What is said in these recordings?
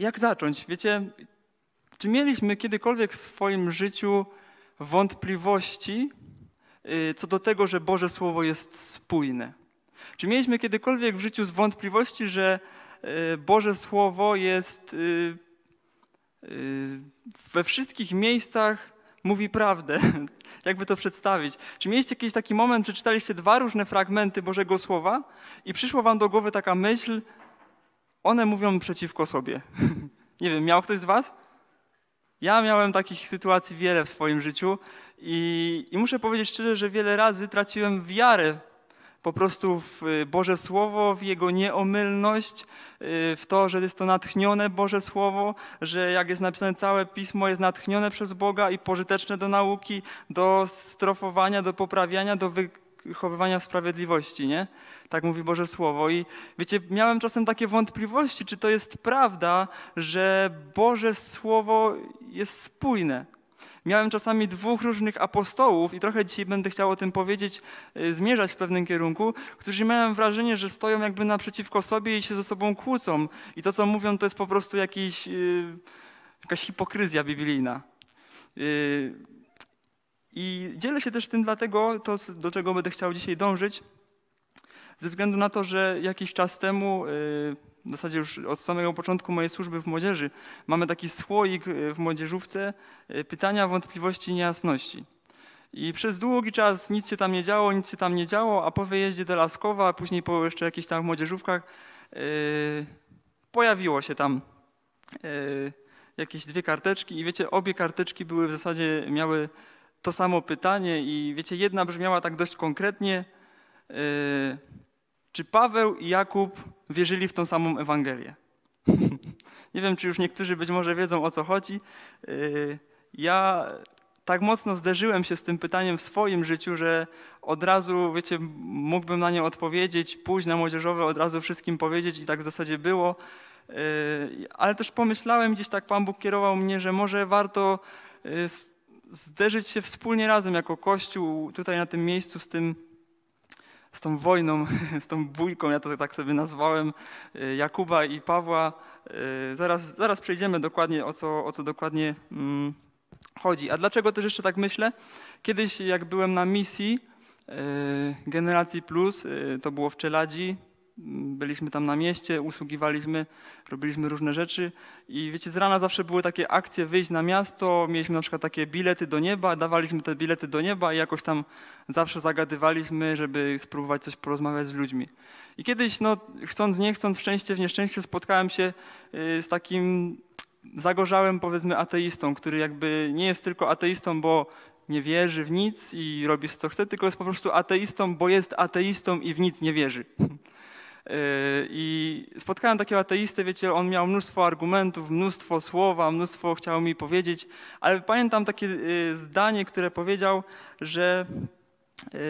jak zacząć? Wiecie, czy mieliśmy kiedykolwiek w swoim życiu wątpliwości y, co do tego, że Boże Słowo jest spójne? Czy mieliśmy kiedykolwiek w życiu wątpliwości, że y, Boże Słowo jest y, we wszystkich miejscach mówi prawdę? Jakby to przedstawić? Czy mieliście jakiś taki moment, że czytaliście dwa różne fragmenty Bożego Słowa i przyszło wam do głowy taka myśl, one mówią przeciwko sobie. Nie wiem, miał ktoś z was? Ja miałem takich sytuacji wiele w swoim życiu i, i muszę powiedzieć szczerze, że wiele razy traciłem wiarę po prostu w y, Boże Słowo, w Jego nieomylność, y, w to, że jest to natchnione Boże Słowo, że jak jest napisane całe Pismo jest natchnione przez Boga i pożyteczne do nauki, do strofowania, do poprawiania, do wychowywania w sprawiedliwości, nie? Tak mówi Boże Słowo. I wiecie, miałem czasem takie wątpliwości, czy to jest prawda, że Boże Słowo jest spójne. Miałem czasami dwóch różnych apostołów i trochę dzisiaj będę chciał o tym powiedzieć, y, zmierzać w pewnym kierunku, którzy miałem wrażenie, że stoją jakby naprzeciwko sobie i się ze sobą kłócą. I to, co mówią, to jest po prostu jakiś, yy, jakaś hipokryzja biblijna. Yy, I dzielę się też tym dlatego, to do czego będę chciał dzisiaj dążyć, ze względu na to, że jakiś czas temu, y, w zasadzie już od samego początku mojej służby w młodzieży, mamy taki słoik y, w młodzieżówce y, pytania, wątpliwości, niejasności. I przez długi czas nic się tam nie działo, nic się tam nie działo, a po wyjeździe do Laskowa, a później po jeszcze jakichś tam młodzieżówkach, pojawiło się tam jakieś dwie karteczki i wiecie, obie karteczki były w zasadzie, miały to samo pytanie i wiecie, jedna brzmiała tak dość konkretnie, czy Paweł i Jakub wierzyli w tą samą Ewangelię? Nie wiem, czy już niektórzy być może wiedzą o co chodzi. Yy, ja tak mocno zderzyłem się z tym pytaniem w swoim życiu, że od razu, wiecie, mógłbym na nie odpowiedzieć, pójść na młodzieżowe, od razu wszystkim powiedzieć i tak w zasadzie było. Yy, ale też pomyślałem, gdzieś tak Pan Bóg kierował mnie, że może warto yy, zderzyć się wspólnie razem jako Kościół tutaj na tym miejscu z tym z tą wojną, z tą bójką, ja to tak sobie nazwałem, y, Jakuba i Pawła. Y, zaraz, zaraz przejdziemy dokładnie, o co, o co dokładnie mm, chodzi. A dlaczego też jeszcze tak myślę? Kiedyś, jak byłem na misji y, Generacji Plus, to było w Czeladzi, byliśmy tam na mieście, usługiwaliśmy, robiliśmy różne rzeczy i wiecie, z rana zawsze były takie akcje wyjść na miasto, mieliśmy na przykład takie bilety do nieba, dawaliśmy te bilety do nieba i jakoś tam zawsze zagadywaliśmy, żeby spróbować coś porozmawiać z ludźmi. I kiedyś, no, chcąc, nie chcąc, szczęście w nieszczęście spotkałem się y, z takim zagorzałym, powiedzmy, ateistą, który jakby nie jest tylko ateistą, bo nie wierzy w nic i robi co chce, tylko jest po prostu ateistą, bo jest ateistą i w nic nie wierzy. Yy, I spotkałem takiego ateistę, wiecie, on miał mnóstwo argumentów, mnóstwo słowa, mnóstwo chciał mi powiedzieć, ale pamiętam takie yy, zdanie, które powiedział, że, yy,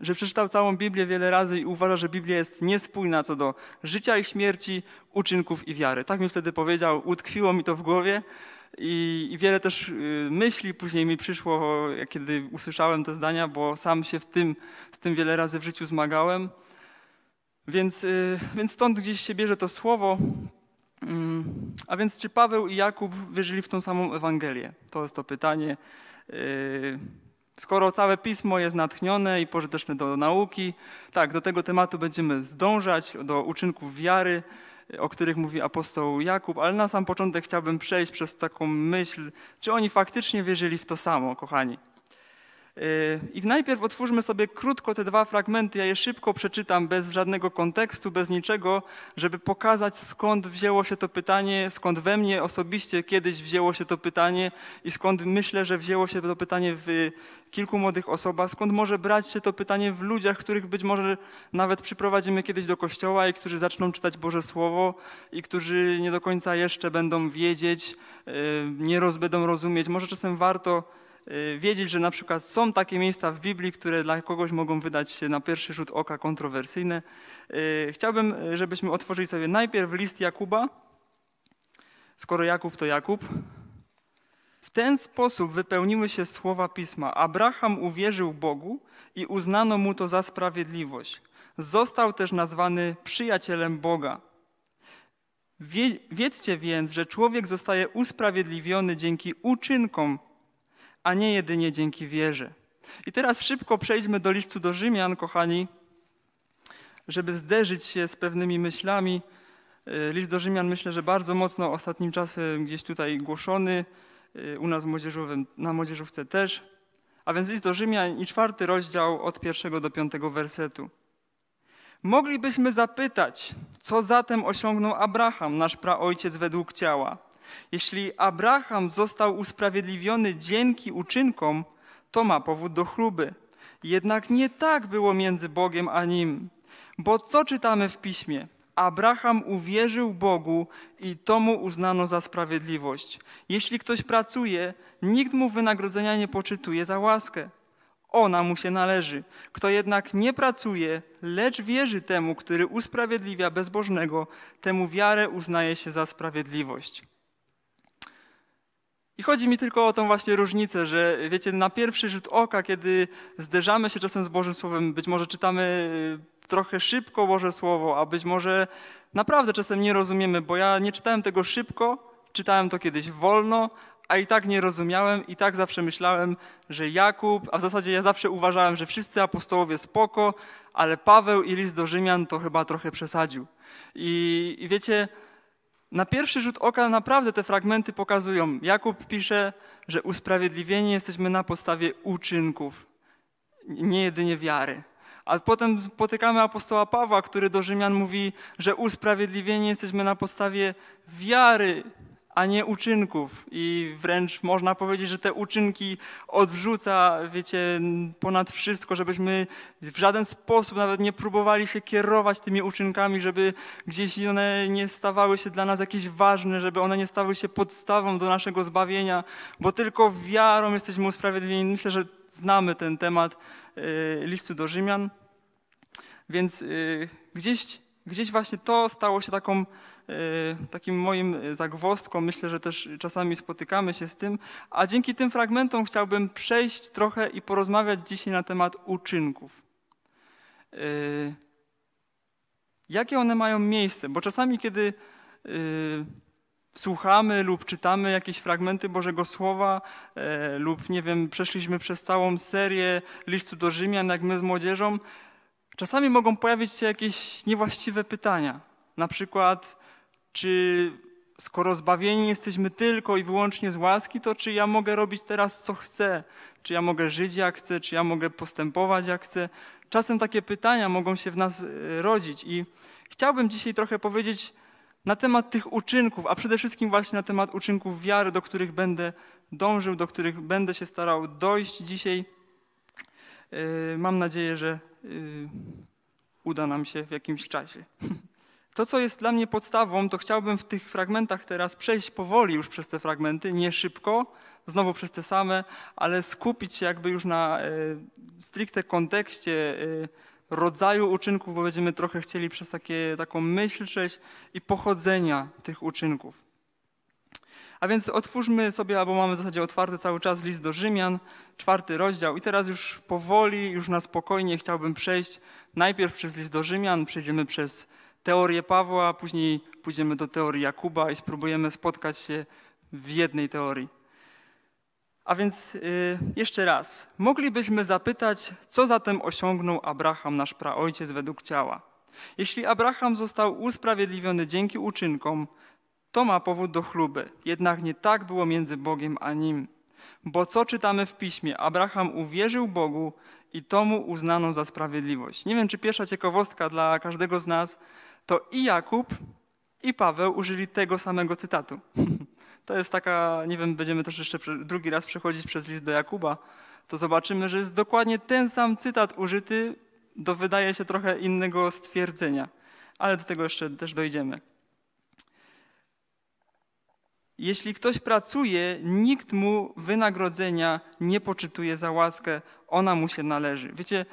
że przeczytał całą Biblię wiele razy i uważa, że Biblia jest niespójna co do życia i śmierci, uczynków i wiary. Tak mi wtedy powiedział, utkwiło mi to w głowie. I, I, wiele też myśli później mi przyszło, kiedy usłyszałem te zdania, bo sam się w tym, z tym wiele razy w życiu zmagałem. Więc, y, więc stąd gdzieś się bierze to słowo. Mm, a więc czy Paweł i Jakub wierzyli w tą samą Ewangelię? To jest to pytanie. Y, skoro całe pismo jest natchnione i pożyteczne do nauki, tak, do tego tematu będziemy zdążać, do uczynków wiary, o których mówi apostoł Jakub, ale na sam początek chciałbym przejść przez taką myśl, czy oni faktycznie wierzyli w to samo, kochani. I najpierw otwórzmy sobie krótko te dwa fragmenty, ja je szybko przeczytam bez żadnego kontekstu, bez niczego, żeby pokazać skąd wzięło się to pytanie, skąd we mnie osobiście kiedyś wzięło się to pytanie i skąd myślę, że wzięło się to pytanie w kilku młodych osobach, skąd może brać się to pytanie w ludziach, których być może nawet przyprowadzimy kiedyś do kościoła i którzy zaczną czytać Boże Słowo i którzy nie do końca jeszcze będą wiedzieć, nie roz, będą rozumieć. Może czasem warto wiedzieć, że na przykład są takie miejsca w Biblii, które dla kogoś mogą wydać się na pierwszy rzut oka kontrowersyjne. Y, chciałbym, żebyśmy otworzyli sobie najpierw list Jakuba. Skoro Jakub to Jakub. W ten sposób wypełniły się słowa pisma. Abraham uwierzył Bogu i uznano mu to za sprawiedliwość. Został też nazwany przyjacielem Boga. Wie, wiedzcie więc, że człowiek zostaje usprawiedliwiony dzięki uczynkom, a nie jedynie dzięki wierze. I teraz szybko przejdźmy do listu do Rzymian, kochani, żeby zderzyć się z pewnymi myślami. E, list do Rzymian myślę, że bardzo mocno ostatnim czasem gdzieś tutaj głoszony, e, u nas młodzieżowym, na młodzieżówce też. A więc list do Rzymian i czwarty rozdział od pierwszego do piątego wersetu. Moglibyśmy zapytać, co zatem osiągnął Abraham, nasz praojciec według ciała. Jeśli Abraham został usprawiedliwiony dzięki uczynkom, to ma powód do chluby. Jednak nie tak było między Bogiem a nim. Bo co czytamy w piśmie? Abraham uwierzył Bogu i to mu uznano za sprawiedliwość. Jeśli ktoś pracuje, nikt mu wynagrodzenia nie poczytuje za łaskę. Ona mu się należy. Kto jednak nie pracuje, lecz wierzy temu, który usprawiedliwia bezbożnego, temu wiarę uznaje się za sprawiedliwość. I chodzi mi tylko o tą właśnie różnicę, że wiecie, na pierwszy rzut oka, kiedy zderzamy się czasem z Bożym Słowem, być może czytamy y, trochę szybko Boże Słowo, a być może naprawdę czasem nie rozumiemy, bo ja nie czytałem tego szybko, czytałem to kiedyś wolno, a i tak nie rozumiałem, i tak zawsze myślałem, że Jakub, a w zasadzie ja zawsze uważałem, że wszyscy apostołowie spoko, ale Paweł i list do Rzymian to chyba trochę przesadził. I, i wiecie, na pierwszy rzut oka naprawdę te fragmenty pokazują. Jakub pisze, że usprawiedliwieni jesteśmy na podstawie uczynków, nie jedynie wiary. A potem spotykamy apostoła Pawła, który do Rzymian mówi, że usprawiedliwieni jesteśmy na podstawie wiary, a nie uczynków. I wręcz można powiedzieć, że te uczynki odrzuca, wiecie, ponad wszystko, żebyśmy w żaden sposób nawet nie próbowali się kierować tymi uczynkami, żeby gdzieś one nie stawały się dla nas jakieś ważne, żeby one nie stały się podstawą do naszego zbawienia, bo tylko wiarą jesteśmy usprawiedliwieni. Myślę, że znamy ten temat y, listu do Rzymian. Więc y, gdzieś, gdzieś właśnie to stało się taką takim moim zagwozdką. Myślę, że też czasami spotykamy się z tym. A dzięki tym fragmentom chciałbym przejść trochę i porozmawiać dzisiaj na temat uczynków. E, jakie one mają miejsce? Bo czasami, kiedy e, słuchamy lub czytamy jakieś fragmenty Bożego Słowa, lub nie wiem, przeszliśmy przez całą serię listu do Rzymian, jak my z młodzieżą, czasami mogą pojawić się jakieś niewłaściwe pytania. Na przykład, czy skoro zbawieni jesteśmy tylko i wyłącznie z łaski, to czy ja mogę robić teraz co chcę? Czy ja mogę żyć jak chcę? Czy ja mogę postępować jak chcę? Czasem takie pytania mogą się w nas e, rodzić i chciałbym dzisiaj trochę powiedzieć na temat tych uczynków, a przede wszystkim właśnie na temat uczynków wiary, do których będę dążył, do których będę się starał dojść dzisiaj. E, mam nadzieję, że e, uda nam się w jakimś czasie. To, co jest dla mnie podstawą, to chciałbym w tych fragmentach teraz przejść powoli już przez te fragmenty, nie szybko, znowu przez te same, ale skupić się jakby już na e, stricte kontekście e, rodzaju uczynków, bo będziemy trochę chcieli przez takie, taką myśl przejść i pochodzenia tych uczynków. A więc otwórzmy sobie, albo mamy w zasadzie otwarty cały czas list do Rzymian, czwarty rozdział. I teraz już powoli, już na spokojnie chciałbym przejść najpierw przez list do Rzymian, przejdziemy przez teorię Pawła, a później pójdziemy do teorii Jakuba i spróbujemy spotkać się w jednej teorii. A więc y, jeszcze raz, moglibyśmy zapytać, co zatem osiągnął Abraham, nasz praojciec, według ciała. Jeśli Abraham został usprawiedliwiony dzięki uczynkom, to ma powód do chluby. Jednak nie tak było między Bogiem a nim. Bo co czytamy w piśmie? Abraham uwierzył Bogu i to mu uznano za sprawiedliwość. Nie wiem, czy pierwsza ciekawostka dla każdego z nas, to i Jakub, i Paweł użyli tego samego cytatu. To jest taka, nie wiem, będziemy też jeszcze drugi raz przechodzić przez list do Jakuba, to zobaczymy, że jest dokładnie ten sam cytat użyty do wydaje się trochę innego stwierdzenia, ale do tego jeszcze też dojdziemy. Jeśli ktoś pracuje, nikt mu wynagrodzenia nie poczytuje za łaskę, ona mu się należy. Wiecie,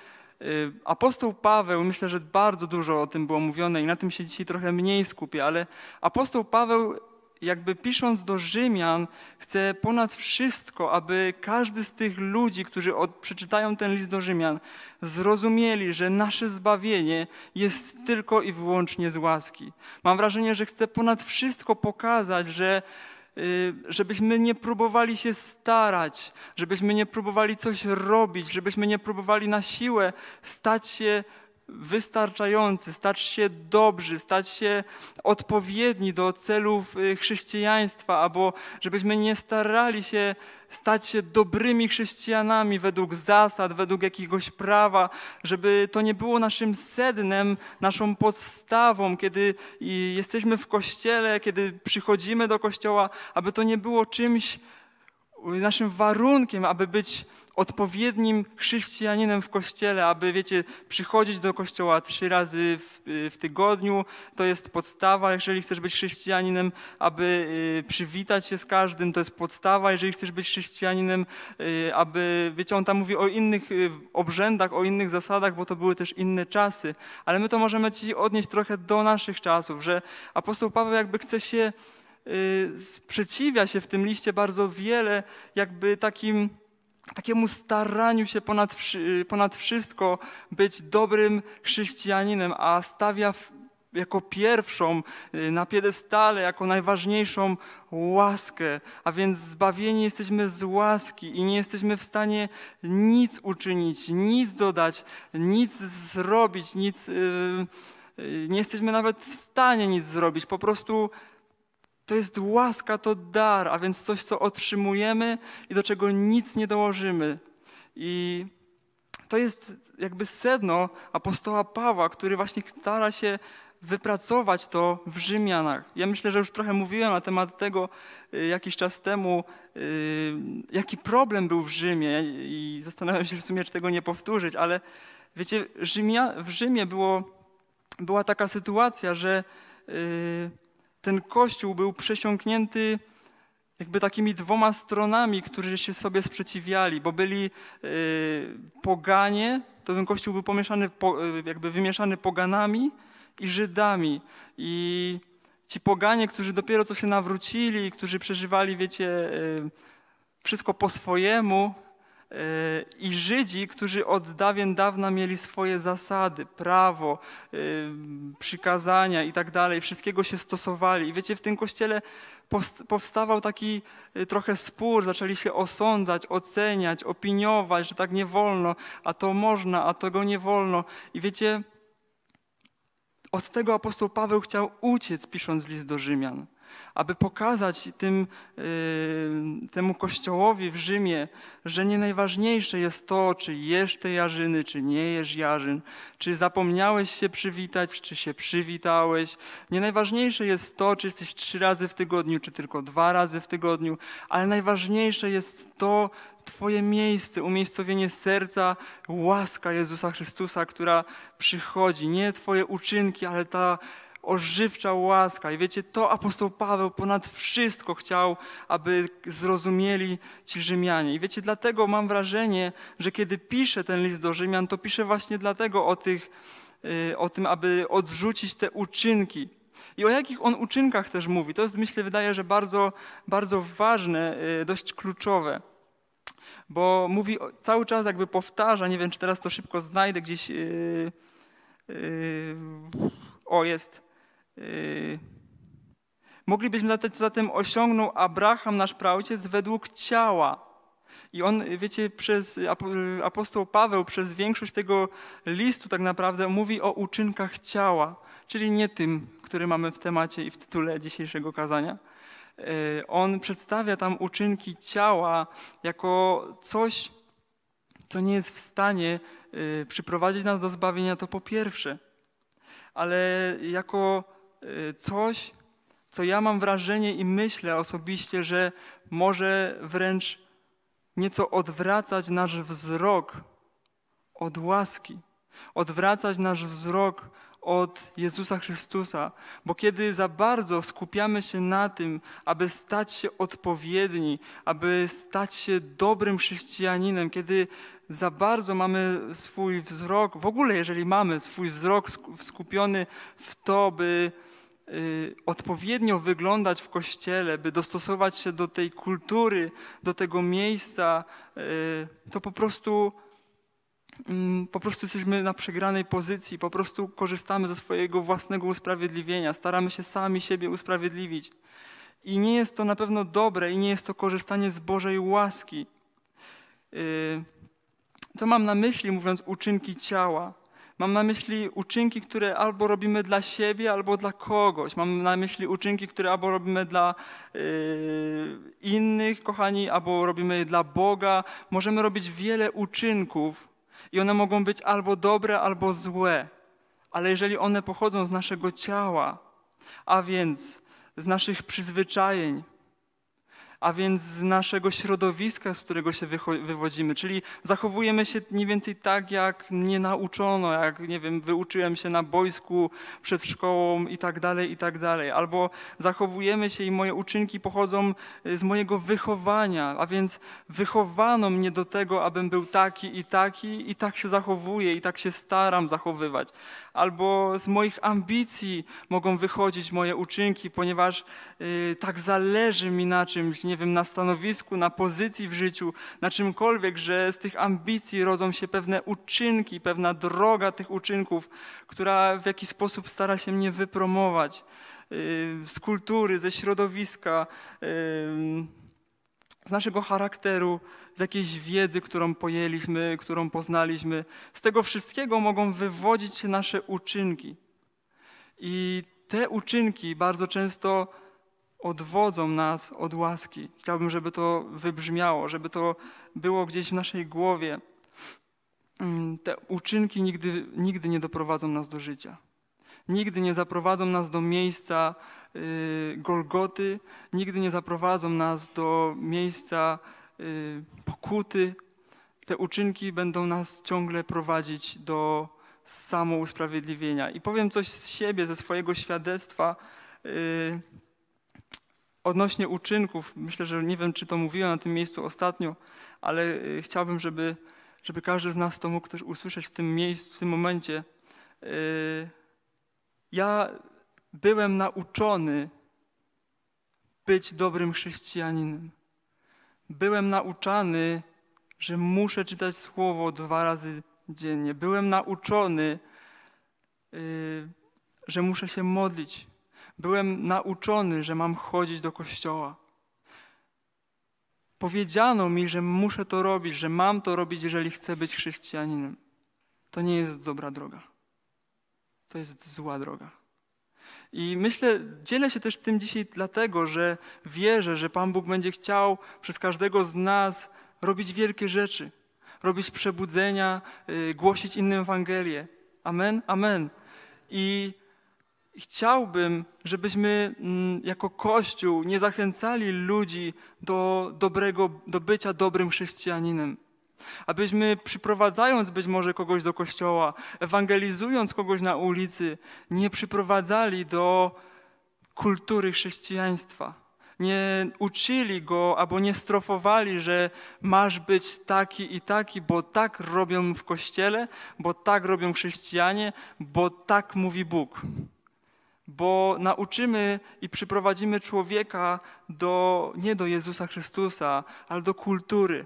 apostoł Paweł, myślę, że bardzo dużo o tym było mówione i na tym się dzisiaj trochę mniej skupię, ale apostoł Paweł jakby pisząc do Rzymian, chcę ponad wszystko, aby każdy z tych ludzi, którzy od, przeczytają ten list do Rzymian, zrozumieli, że nasze zbawienie jest tylko i wyłącznie z łaski. Mam wrażenie, że chcę ponad wszystko pokazać, że y, żebyśmy nie próbowali się starać, żebyśmy nie próbowali coś robić, żebyśmy nie próbowali na siłę stać się wystarczający, stać się dobrzy, stać się odpowiedni do celów y, chrześcijaństwa, albo żebyśmy nie starali się stać się dobrymi chrześcijanami według zasad, według jakiegoś prawa, żeby to nie było naszym sednem, naszą podstawą, kiedy jesteśmy w kościele, kiedy przychodzimy do kościoła, aby to nie było czymś, naszym warunkiem, aby być odpowiednim chrześcijaninem w kościele, aby, wiecie, przychodzić do kościoła trzy razy w, w, tygodniu. To jest podstawa, jeżeli chcesz być chrześcijaninem, aby y, przywitać się z każdym. To jest podstawa, jeżeli chcesz być chrześcijaninem, y, aby, wiecie, on tam mówi o innych y, obrzędach, o innych zasadach, bo to były też inne czasy. Ale my to możemy ci odnieść trochę do naszych czasów, że apostoł Paweł jakby chce się sprzeciwia się w tym liście bardzo wiele jakby takim takiemu staraniu się ponad, ponad wszystko być dobrym chrześcijaninem, a stawia w, jako pierwszą y, na piedestale, jako najważniejszą łaskę, a więc zbawieni jesteśmy z łaski i nie jesteśmy w stanie nic uczynić, nic dodać, nic zrobić, nic, yy, nie jesteśmy nawet w stanie nic zrobić, po prostu to jest łaska, to dar, a więc coś, co otrzymujemy i do czego nic nie dołożymy. I to jest jakby sedno apostoła Pawła, który właśnie stara się wypracować to w Rzymianach. Ja myślę, że już trochę mówiłem na temat tego y, jakiś czas temu, y, jaki problem był w Rzymie i zastanawiam się w sumie, czy tego nie powtórzyć, ale wiecie, w Rzymie było, była taka sytuacja, że y, ten kościół był przesiąknięty jakby takimi dwoma stronami, którzy się sobie sprzeciwiali, bo byli y, poganie, to ten kościół był pomieszany, y, jakby wymieszany poganami i Żydami. I ci poganie, którzy dopiero co się nawrócili, którzy przeżywali, wiecie, y, wszystko po swojemu, i Żydzi, którzy od dawien dawna mieli swoje zasady, prawo, y, przykazania i tak dalej, wszystkiego się stosowali. I wiecie, w tym kościele powstawał taki y, trochę spór, zaczęli się osądzać, oceniać, opiniować, że tak nie wolno, a to można, a tego nie wolno. I wiecie, od tego apostoł Paweł chciał uciec, pisząc list do Rzymian aby pokazać tym, y, temu kościołowi w Rzymie, że nie najważniejsze jest to, czy jesz te jarzyny, czy nie jesz jarzyn, czy zapomniałeś się przywitać, czy się przywitałeś. Nie najważniejsze jest to, czy jesteś trzy razy w tygodniu, czy tylko dwa razy w tygodniu, ale najważniejsze jest to, Twoje miejsce, umiejscowienie serca, łaska Jezusa Chrystusa, która przychodzi, nie Twoje uczynki, ale ta ożywcza łaska. I wiecie, to apostoł Paweł ponad wszystko chciał, aby zrozumieli ci Rzymianie. I wiecie, dlatego mam wrażenie, że kiedy pisze ten list do Rzymian, to pisze właśnie dlatego o, tych, y, o tym, aby odrzucić te uczynki. I o jakich on uczynkach też mówi. To jest, myślę, wydaje, że bardzo, bardzo ważne, y, dość kluczowe. Bo mówi cały czas, jakby powtarza, nie wiem, czy teraz to szybko znajdę gdzieś. Yy, yy, o, jest. Yy, moglibyśmy zatem osiągnął Abraham, nasz praojciec, według ciała. I on, wiecie, przez apostoł Paweł, przez większość tego listu tak naprawdę mówi o uczynkach ciała, czyli nie tym, który mamy w temacie i w tytule dzisiejszego kazania. Yy, on przedstawia tam uczynki ciała jako coś, co nie jest w stanie yy, przyprowadzić nas do zbawienia, to po pierwsze, ale jako Y, coś, co ja mam wrażenie i myślę osobiście, że może wręcz nieco odwracać nasz wzrok od łaski, odwracać nasz wzrok od Jezusa Chrystusa, bo kiedy za bardzo skupiamy się na tym, aby stać się odpowiedni, aby stać się dobrym chrześcijaninem, kiedy za bardzo mamy swój wzrok, w ogóle jeżeli mamy swój wzrok skupiony w to, by y, odpowiednio wyglądać w kościele, by dostosować się do tej kultury, do tego miejsca, y, to po prostu mm, po prostu jesteśmy na przegranej pozycji, po prostu korzystamy ze swojego własnego usprawiedliwienia, staramy się sami siebie usprawiedliwić. I nie jest to na pewno dobre i nie jest to korzystanie z Bożej łaski. Co mam na myśli, mówiąc uczynki ciała? Mam na myśli uczynki, które albo robimy dla siebie, albo dla kogoś. Mam na myśli uczynki, które albo robimy dla yy, innych, kochani, albo robimy je dla Boga. Możemy robić wiele uczynków i one mogą być albo dobre, albo złe. Ale jeżeli one pochodzą z naszego ciała, a więc z naszych przyzwyczajeń, a więc z naszego środowiska, z którego się wywodzimy. Czyli zachowujemy się mniej więcej tak, jak mnie nauczono, jak, nie wiem, wyuczyłem się na boisku przed szkołą i tak dalej, i tak dalej. Albo zachowujemy się i moje uczynki pochodzą y, z mojego wychowania, a więc wychowano mnie do tego, abym był taki i taki i tak się zachowuję i tak się staram zachowywać albo z moich ambicji mogą wychodzić moje uczynki, ponieważ y, tak zależy mi na czymś, nie wiem, na stanowisku, na pozycji w życiu, na czymkolwiek, że z tych ambicji rodzą się pewne uczynki, pewna droga tych uczynków, która w jakiś sposób stara się mnie wypromować y, z kultury, ze środowiska, y, z naszego charakteru, z jakiejś wiedzy, którą pojęliśmy, którą poznaliśmy. Z tego wszystkiego mogą wywodzić się nasze uczynki. I te uczynki bardzo często odwodzą nas od łaski. Chciałbym, żeby to wybrzmiało, żeby to było gdzieś w naszej głowie. Mm, te uczynki nigdy, nigdy nie doprowadzą nas do życia. Nigdy nie zaprowadzą nas do miejsca y, Golgoty, nigdy nie zaprowadzą nas do miejsca Y, pokuty, te uczynki będą nas ciągle prowadzić do samousprawiedliwienia. I powiem coś z siebie, ze swojego świadectwa y, odnośnie uczynków. Myślę, że nie wiem, czy to mówiłem na tym miejscu ostatnio, ale y, chciałbym, żeby, żeby każdy z nas to mógł też usłyszeć w tym miejscu, w tym momencie. Ja byłem nauczony być dobrym chrześcijaninem byłem nauczany, że muszę czytać słowo dwa razy dziennie. Byłem nauczony, yy, że muszę się modlić. Byłem nauczony, że mam chodzić do kościoła. Powiedziano mi, że muszę to robić, że mam to robić, jeżeli chcę być chrześcijaninem. To nie jest dobra droga. To jest zła droga. I myślę, dzielę się też tym dzisiaj dlatego, że wierzę, że Pan Bóg będzie chciał przez każdego z nas robić wielkie rzeczy, robić przebudzenia, yy, głosić innym Ewangelię. Amen? Amen. I chciałbym, żebyśmy mm, jako Kościół nie zachęcali ludzi do dobrego, do bycia dobrym chrześcijaninem Abyśmy przyprowadzając być może kogoś do kościoła, ewangelizując kogoś na ulicy, nie przyprowadzali do kultury chrześcijaństwa. Nie uczyli go albo nie strofowali, że masz być taki i taki, bo tak robią w kościele, bo tak robią chrześcijanie, bo tak mówi Bóg. Bo nauczymy i przyprowadzimy człowieka do, nie do Jezusa Chrystusa, ale do kultury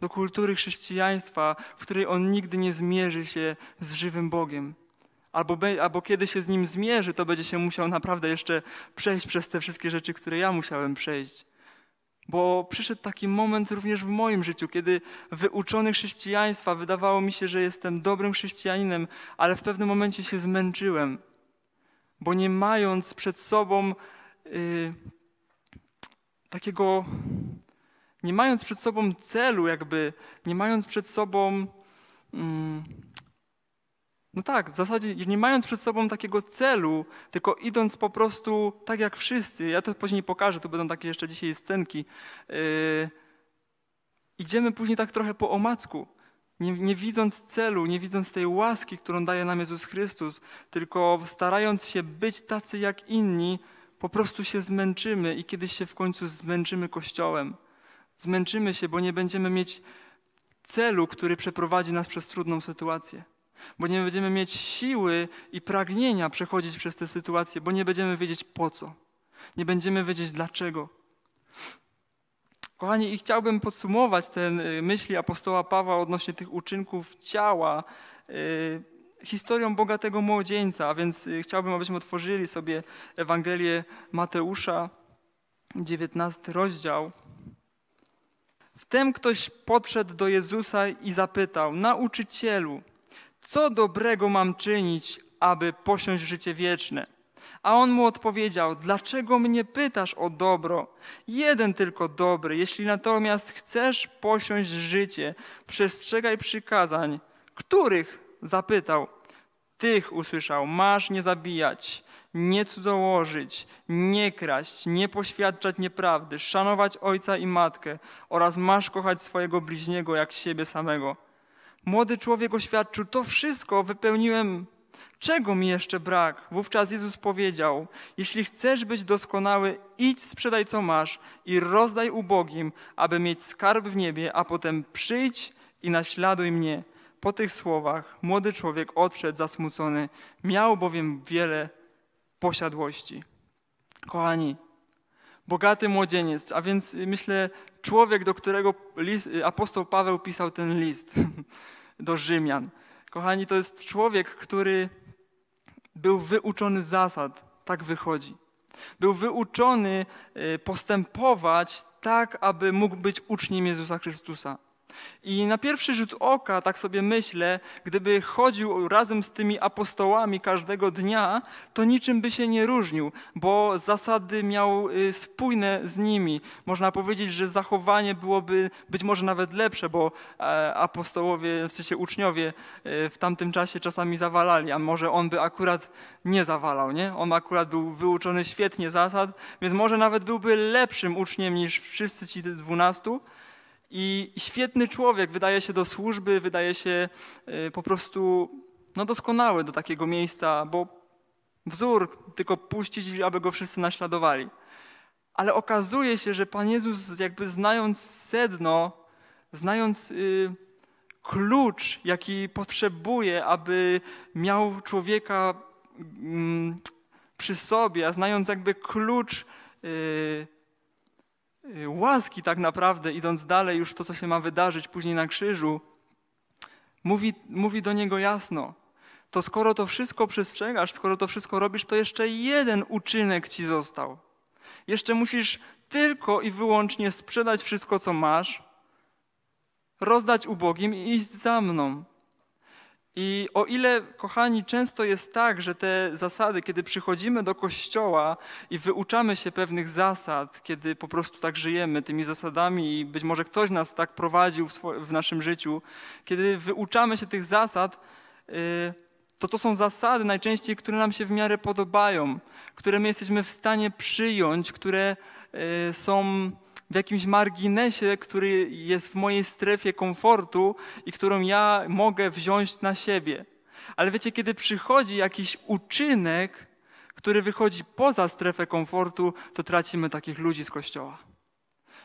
do kultury chrześcijaństwa, w której on nigdy nie zmierzy się z żywym Bogiem. Albo, be, albo kiedy się z nim zmierzy, to będzie się musiał naprawdę jeszcze przejść przez te wszystkie rzeczy, które ja musiałem przejść. Bo przyszedł taki moment również w moim życiu, kiedy wyuczony chrześcijaństwa wydawało mi się, że jestem dobrym chrześcijaninem, ale w pewnym momencie się zmęczyłem, bo nie mając przed sobą yy, takiego nie mając przed sobą celu, jakby nie mając przed sobą. Mm, no tak, w zasadzie nie mając przed sobą takiego celu, tylko idąc po prostu tak jak wszyscy, ja to później pokażę, tu będą takie jeszcze dzisiaj scenki. Yy, idziemy później tak trochę po omacku, nie, nie widząc celu, nie widząc tej łaski, którą daje nam Jezus Chrystus, tylko starając się być tacy jak inni, po prostu się zmęczymy i kiedyś się w końcu zmęczymy Kościołem. Zmęczymy się, bo nie będziemy mieć celu, który przeprowadzi nas przez trudną sytuację. bo nie będziemy mieć siły i pragnienia przechodzić przez te sytuacje, bo nie będziemy wiedzieć po co. Nie będziemy wiedzieć dlaczego. Kochani, i chciałbym podsumować te y, myśli apostoła Pawła odnośnie tych uczynków ciała y, historią bogatego młodzieńca, a więc y, chciałbym, abyśmy otworzyli sobie Ewangelię Mateusza, 19 rozdział. Wtem ktoś podszedł do Jezusa i zapytał: Nauczycielu, co dobrego mam czynić, aby posiąść życie wieczne? A on mu odpowiedział: Dlaczego mnie pytasz o dobro? Jeden tylko dobry. Jeśli natomiast chcesz posiąść życie, przestrzegaj przykazań. Których? Zapytał. Tych usłyszał: Masz nie zabijać, nie cudzołożyć, nie kraść, nie poświadczać nieprawdy, szanować ojca i matkę oraz masz kochać swojego bliźniego jak siebie samego. Młody człowiek oświadczył: To wszystko wypełniłem. Czego mi jeszcze brak? Wówczas Jezus powiedział: Jeśli chcesz być doskonały, idź, sprzedaj co masz i rozdaj ubogim, aby mieć skarb w niebie, a potem przyjdź i naśladuj mnie. Po tych słowach młody człowiek odszedł zasmucony, miał bowiem wiele posiadłości. Kochani, bogaty młodzieniec, a więc myślę człowiek, do którego list, apostoł Paweł pisał ten list do Rzymian. Kochani, to jest człowiek, który był wyuczony zasad, tak wychodzi. Był wyuczony y, postępować tak, aby mógł być uczniem Jezusa Chrystusa. I na pierwszy rzut oka, tak sobie myślę, gdyby chodził razem z tymi apostołami każdego dnia, to niczym by się nie różnił, bo zasady miał y, spójne z nimi. Można powiedzieć, że zachowanie byłoby być może nawet lepsze, bo e, apostołowie, w sensie uczniowie y, w tamtym czasie czasami zawalali, a może on by akurat nie zawalał, nie? On akurat był wyuczony świetnie zasad, więc może nawet byłby lepszym uczniem niż wszyscy ci dwunastu, i świetny człowiek wydaje się do służby, wydaje się y, po prostu no, doskonały do takiego miejsca, bo wzór tylko puścić, aby go wszyscy naśladowali. Ale okazuje się, że Pan Jezus, jakby znając sedno, znając y, klucz, jaki potrzebuje, aby miał człowieka y, przy sobie, a znając jakby klucz Y, łaski tak naprawdę, idąc dalej, już to, co się ma wydarzyć później na krzyżu, mówi, mówi do niego jasno. To skoro to wszystko przestrzegasz, skoro to wszystko robisz, to jeszcze jeden uczynek ci został. Jeszcze musisz tylko i wyłącznie sprzedać wszystko, co masz, rozdać ubogim i iść za mną. I o ile, kochani, często jest tak, że te zasady, kiedy przychodzimy do kościoła i wyuczamy się pewnych zasad, kiedy po prostu tak żyjemy tymi zasadami i być może ktoś nas tak prowadził w, w naszym życiu, kiedy wyuczamy się tych zasad, yy, to to są zasady najczęściej, które nam się w miarę podobają, które my jesteśmy w stanie przyjąć, które yy, są w jakimś marginesie, który jest w mojej strefie komfortu i którą ja mogę wziąć na siebie. Ale wiecie, kiedy przychodzi jakiś uczynek, który wychodzi poza strefę komfortu, to tracimy takich ludzi z kościoła.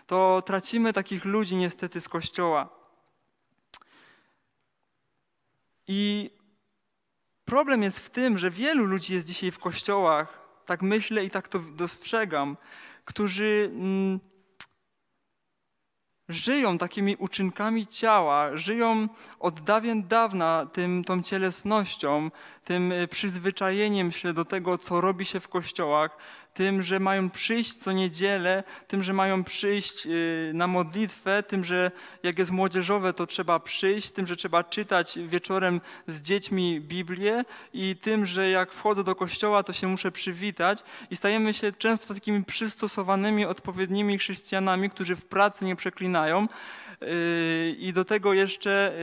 To tracimy takich ludzi niestety z kościoła. I problem jest w tym, że wielu ludzi jest dzisiaj w kościołach, tak myślę i tak to dostrzegam, którzy mm, żyją takimi uczynkami ciała, żyją od dawien dawna tym, tą cielesnością, tym y, przyzwyczajeniem się do tego, co robi się w kościołach, tym, że mają przyjść co niedzielę, tym, że mają przyjść y, na modlitwę, tym, że jak jest młodzieżowe, to trzeba przyjść, tym, że trzeba czytać wieczorem z dziećmi Biblię i tym, że jak wchodzę do kościoła, to się muszę przywitać. I stajemy się często takimi przystosowanymi, odpowiednimi chrześcijanami, którzy w pracy nie przeklinają. Y, i do tego jeszcze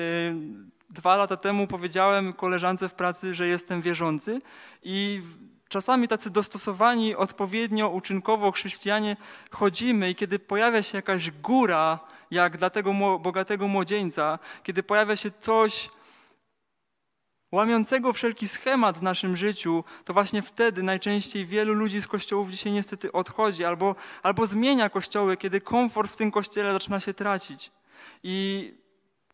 dwa lata temu powiedziałem koleżance w pracy, że jestem wierzący i czasami tacy dostosowani odpowiednio uczynkowo chrześcijanie chodzimy i kiedy pojawia się jakaś góra, jak dla tego bogatego młodzieńca, kiedy pojawia się coś łamiącego wszelki schemat w naszym życiu, to właśnie wtedy najczęściej wielu ludzi z kościołów dzisiaj niestety odchodzi albo, albo zmienia kościoły, kiedy komfort w tym kościele zaczyna się tracić. I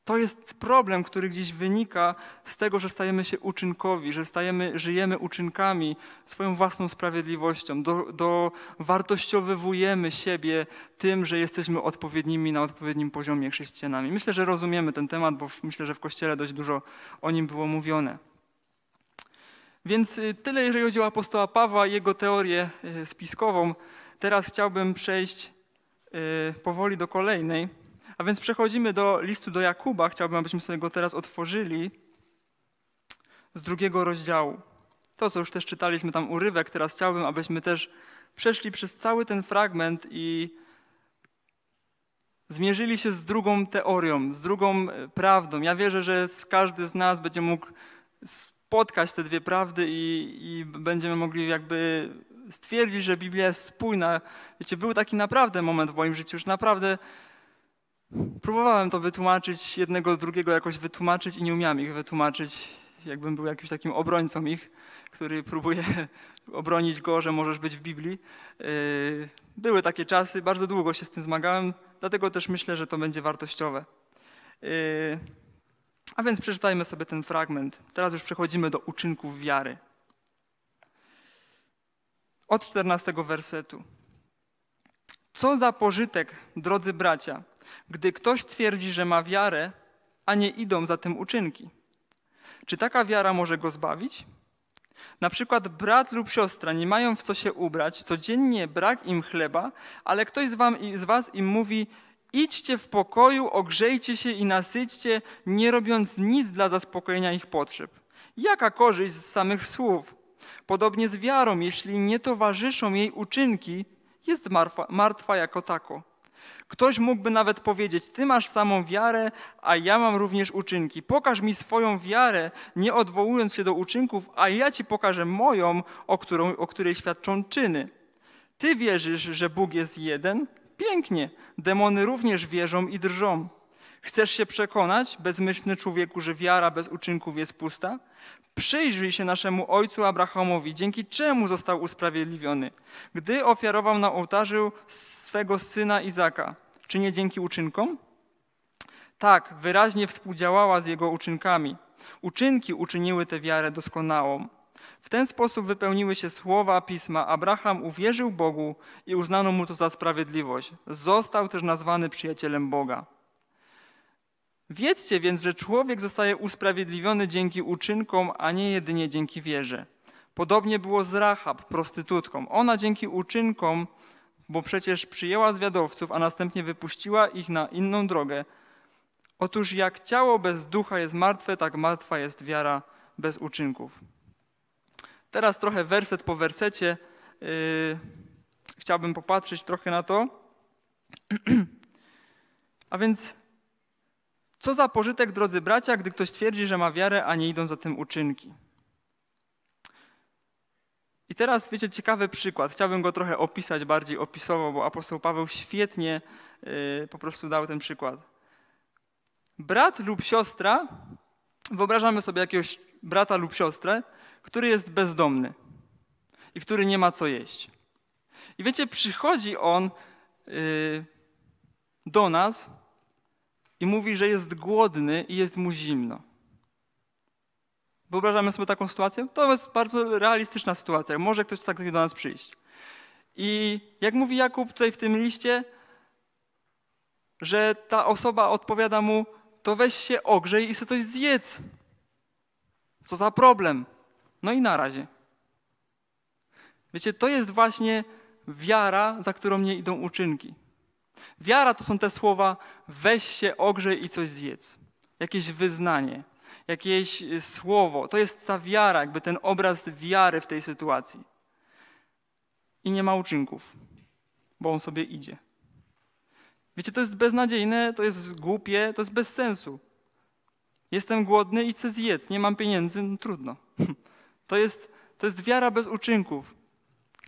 To jest problem, który gdzieś wynika z tego, że stajemy się uczynkowi, że stajemy, żyjemy uczynkami, swoją własną sprawiedliwością, do, do wartościowywujemy siebie tym, że jesteśmy odpowiednimi na odpowiednim poziomie chrześcijanami. Myślę, że rozumiemy ten temat, bo myślę, że w Kościele dość dużo o nim było mówione. Więc y, tyle, jeżeli chodzi o apostoła Pawła i jego teorię y, spiskową. Teraz chciałbym przejść y, powoli do kolejnej. A więc przechodzimy do listu do Jakuba. Chciałbym, abyśmy sobie go teraz otworzyli z drugiego rozdziału. To, co już też czytaliśmy tam urywek, teraz chciałbym, abyśmy też przeszli przez cały ten fragment i zmierzyli się z drugą teorią, z drugą e, prawdą. Ja wierzę, że każdy z nas będzie mógł spotkać te dwie prawdy i, i będziemy mogli jakby stwierdzić, że Biblia jest spójna. Wiecie, był taki naprawdę moment w moim życiu, już naprawdę próbowałem to wytłumaczyć, jednego, drugiego jakoś wytłumaczyć i nie umiałem ich wytłumaczyć, jakbym był jakimś takim obrońcą ich, który próbuje obronić go, że możesz być w Biblii. Yy, były takie czasy, bardzo długo się z tym zmagałem, dlatego też myślę, że to będzie wartościowe. Yy, a więc przeczytajmy sobie ten fragment. Teraz już przechodzimy do uczynków wiary. Od 14 wersetu. Co za pożytek, drodzy bracia, gdy ktoś twierdzi, że ma wiarę, a nie idą za tym uczynki? Czy taka wiara może go zbawić? Na przykład brat lub siostra nie mają w co się ubrać, codziennie brak im chleba, ale ktoś z, wam, z was im mówi: idźcie w pokoju, ogrzejcie się i nasyćcie, nie robiąc nic dla zaspokojenia ich potrzeb. Jaka korzyść z samych słów? Podobnie z wiarą, jeśli nie towarzyszą jej uczynki, jest martwa, martwa jako tako. Ktoś mógłby nawet powiedzieć: Ty masz samą wiarę, a ja mam również uczynki. Pokaż mi swoją wiarę, nie odwołując się do uczynków, a ja ci pokażę moją, o, którą, o której świadczą czyny. Ty wierzysz, że Bóg jest jeden? Pięknie. Demony również wierzą i drżą. Chcesz się przekonać, bezmyślny człowieku, że wiara bez uczynków jest pusta? Przyjrzyj się naszemu ojcu Abrahamowi, dzięki czemu został usprawiedliwiony, gdy ofiarował na ołtarzu swego syna Izaka. Czy nie dzięki uczynkom? Tak, wyraźnie współdziałała z jego uczynkami. Uczynki uczyniły tę wiarę doskonałą. W ten sposób wypełniły się słowa pisma: Abraham uwierzył Bogu i uznano mu to za sprawiedliwość. Został też nazwany przyjacielem Boga. Wiedzcie więc, że człowiek zostaje usprawiedliwiony dzięki uczynkom, a nie jedynie dzięki wierze. Podobnie było z Rahab, prostytutką. Ona dzięki uczynkom, bo przecież przyjęła zwiadowców, a następnie wypuściła ich na inną drogę. Otóż jak ciało bez ducha jest martwe, tak martwa jest wiara bez uczynków. Teraz trochę werset po wersecie. Yy, chciałbym popatrzeć trochę na to. A więc co za pożytek, drodzy bracia, gdy ktoś twierdzi, że ma wiarę, a nie idą za tym uczynki. I teraz, wiecie, ciekawy przykład. Chciałbym go trochę opisać bardziej opisowo, bo apostoł Paweł świetnie yy, po prostu dał ten przykład. Brat lub siostra, wyobrażamy sobie jakiegoś brata lub siostrę, który jest bezdomny i który nie ma co jeść. I wiecie, przychodzi on yy, do nas i mówi, że jest głodny i jest mu zimno. Wyobrażamy sobie taką sytuację? To jest bardzo realistyczna sytuacja. Może ktoś tak do nas przyjść. I jak mówi Jakub tutaj w tym liście, że ta osoba odpowiada mu, to weź się ogrzej i sobie coś zjedz. Co za problem. No i na razie. Wiecie, to jest właśnie wiara, za którą nie idą uczynki. Wiara to są te słowa weź się, ogrzej i coś zjedz. Jakieś wyznanie, jakieś y, słowo. To jest ta wiara, jakby ten obraz wiary w tej sytuacji. I nie ma uczynków, bo on sobie idzie. Wiecie, to jest beznadziejne, to jest głupie, to jest bez sensu. Jestem głodny i chcę zjedz, nie mam pieniędzy, no trudno. To jest, to jest wiara bez uczynków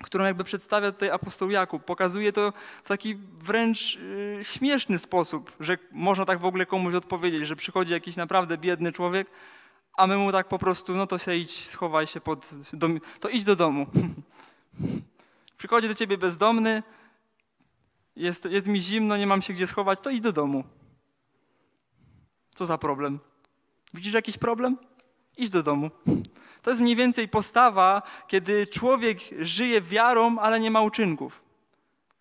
którą jakby przedstawia tutaj apostoł Jakub. Pokazuje to w taki wręcz yy, śmieszny sposób, że można tak w ogóle komuś odpowiedzieć, że przychodzi jakiś naprawdę biedny człowiek, a my mu tak po prostu, no to się idź, schowaj się pod, to idź do domu. przychodzi do ciebie bezdomny, jest, jest mi zimno, nie mam się gdzie schować, to idź do domu. Co za problem? Widzisz jakiś problem? Idź do domu. To jest mniej więcej postawa, kiedy człowiek żyje wiarą, ale nie ma uczynków.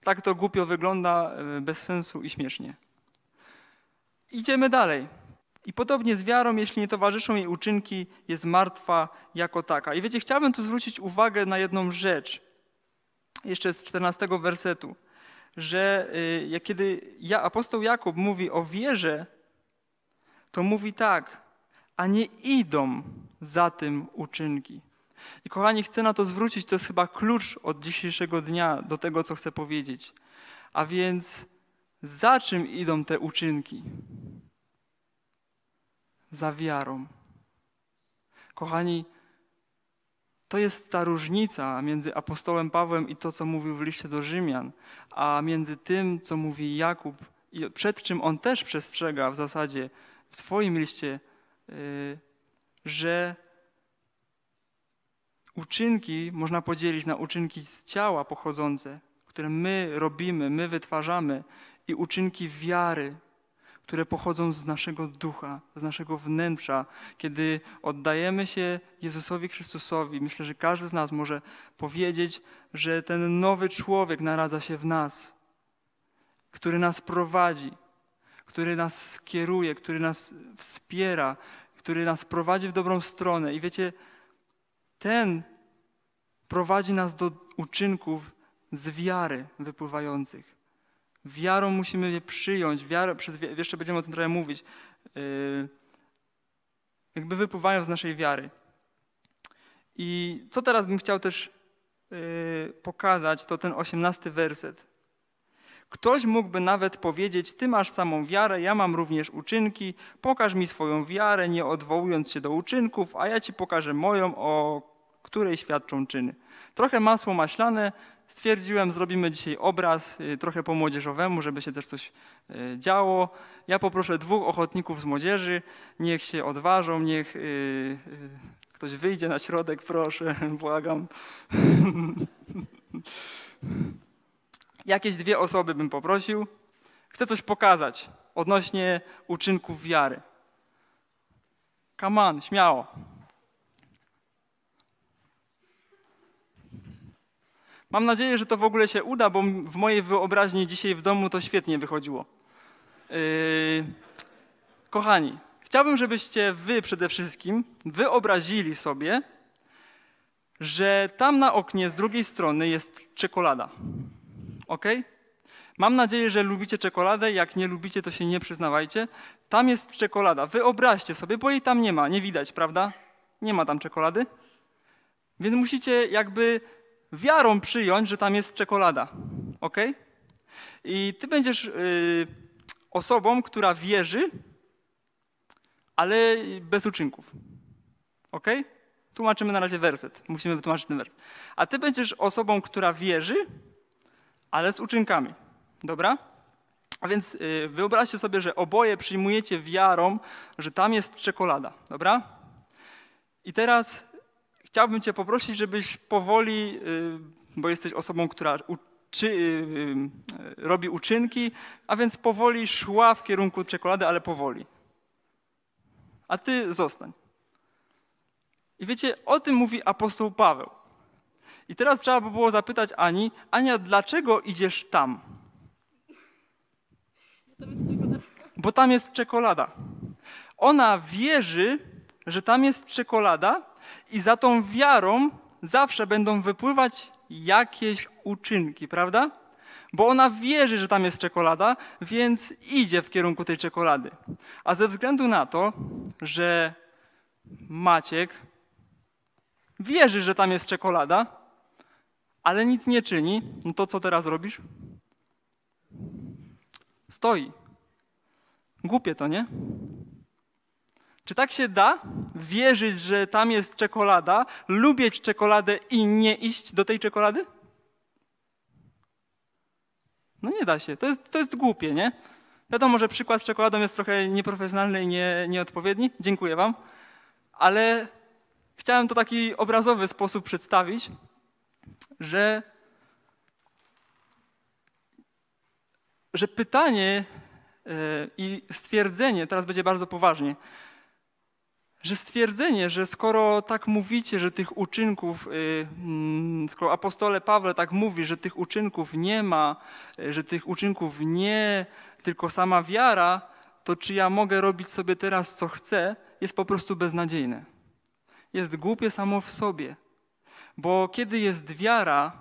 Tak to głupio wygląda, e, bez sensu i śmiesznie. Idziemy dalej. I podobnie z wiarą, jeśli nie towarzyszą jej uczynki, jest martwa jako taka. I wiecie, chciałbym tu zwrócić uwagę na jedną rzecz, jeszcze z 14 wersetu, że y, kiedy ja, apostoł Jakub mówi o wierze, to mówi tak, a nie idą za tym uczynki. I kochani, chcę na to zwrócić, to jest chyba klucz od dzisiejszego dnia do tego, co chcę powiedzieć. A więc za czym idą te uczynki? Za wiarą. Kochani, to jest ta różnica między apostołem Pawłem i to, co mówił w liście do Rzymian, a między tym, co mówi Jakub i przed czym on też przestrzega w zasadzie w swoim liście, y, że uczynki można podzielić na uczynki z ciała pochodzące, które my robimy, my wytwarzamy, i uczynki wiary, które pochodzą z naszego ducha, z naszego wnętrza. Kiedy oddajemy się Jezusowi Chrystusowi, myślę, że każdy z nas może powiedzieć, że ten nowy człowiek naradza się w nas, który nas prowadzi, który nas kieruje, który nas wspiera, który nas prowadzi w dobrą stronę. I wiecie, ten prowadzi nas do uczynków z wiary wypływających. Wiarą musimy je przyjąć, wiarę, przez, jeszcze będziemy o tym trochę mówić, yy, jakby wypływają z naszej wiary. I co teraz bym chciał też yy, pokazać, to ten osiemnasty werset. Ktoś mógłby nawet powiedzieć: Ty masz samą wiarę, ja mam również uczynki, pokaż mi swoją wiarę, nie odwołując się do uczynków, a ja ci pokażę moją, o której świadczą czyny. Trochę masło maślane, stwierdziłem, zrobimy dzisiaj obraz y, trochę po młodzieżowemu, żeby się też coś y, działo. Ja poproszę dwóch ochotników z młodzieży, niech się odważą, niech y, ktoś wyjdzie na środek, proszę, błagam. Jakieś dwie osoby bym poprosił. Chcę coś pokazać odnośnie uczynków wiary. Come on, śmiało. Mam nadzieję, że to w ogóle się uda, bo w mojej wyobraźni dzisiaj w domu to świetnie wychodziło. Yy... Kochani, chciałbym, żebyście wy przede wszystkim wyobrazili sobie, że tam na oknie z drugiej strony jest czekolada. Ok? Mam nadzieję, że lubicie czekoladę. Jak nie lubicie, to się nie przyznawajcie. Tam jest czekolada. Wyobraźcie sobie, bo jej tam nie ma, nie widać, prawda? Nie ma tam czekolady. Więc musicie jakby wiarą przyjąć, że tam jest czekolada. Ok? I ty będziesz y, osobą, która wierzy, ale bez uczynków. Ok? Tłumaczymy na razie werset. Musimy wytłumaczyć ten werset. A ty będziesz osobą, która wierzy, ale z uczynkami. Dobra? A więc y, wyobraźcie sobie, że oboje przyjmujecie wiarą, że tam jest czekolada. Dobra? I teraz chciałbym Cię poprosić, żebyś powoli, y, bo jesteś osobą, która uczy, y, robi uczynki, a więc powoli szła w kierunku czekolady, ale powoli. A Ty zostań. I wiecie, o tym mówi apostoł Paweł. I teraz trzeba by było zapytać Ani, Ania, dlaczego idziesz tam? Bo tam jest czekolada. Ona wierzy, że tam jest czekolada i za tą wiarą zawsze będą wypływać jakieś uczynki, prawda? Bo ona wierzy, że tam jest czekolada, więc idzie w kierunku tej czekolady. A ze względu na to, że Maciek wierzy, że tam jest czekolada, ale nic nie czyni, no to co teraz robisz? Stoi. Głupie to, nie? Czy tak się da? Wierzyć, że tam jest czekolada, lubić czekoladę i nie iść do tej czekolady? No nie da się. To jest, to jest głupie, nie? Wiadomo, że przykład z czekoladą jest trochę nieprofesjonalny i nie, nieodpowiedni. Dziękuję Wam. Ale chciałem to taki obrazowy sposób przedstawić, że, że pytanie I stwierdzenie, teraz będzie bardzo poważnie, że stwierdzenie, że skoro tak mówicie, że tych uczynków, y, mm, skoro apostole Pawle tak mówi, że tych uczynków nie ma, y, że tych uczynków nie, tylko sama wiara, to czy ja mogę robić sobie teraz co chcę, jest po prostu beznadziejne. Jest głupie samo w sobie. Bo kiedy jest wiara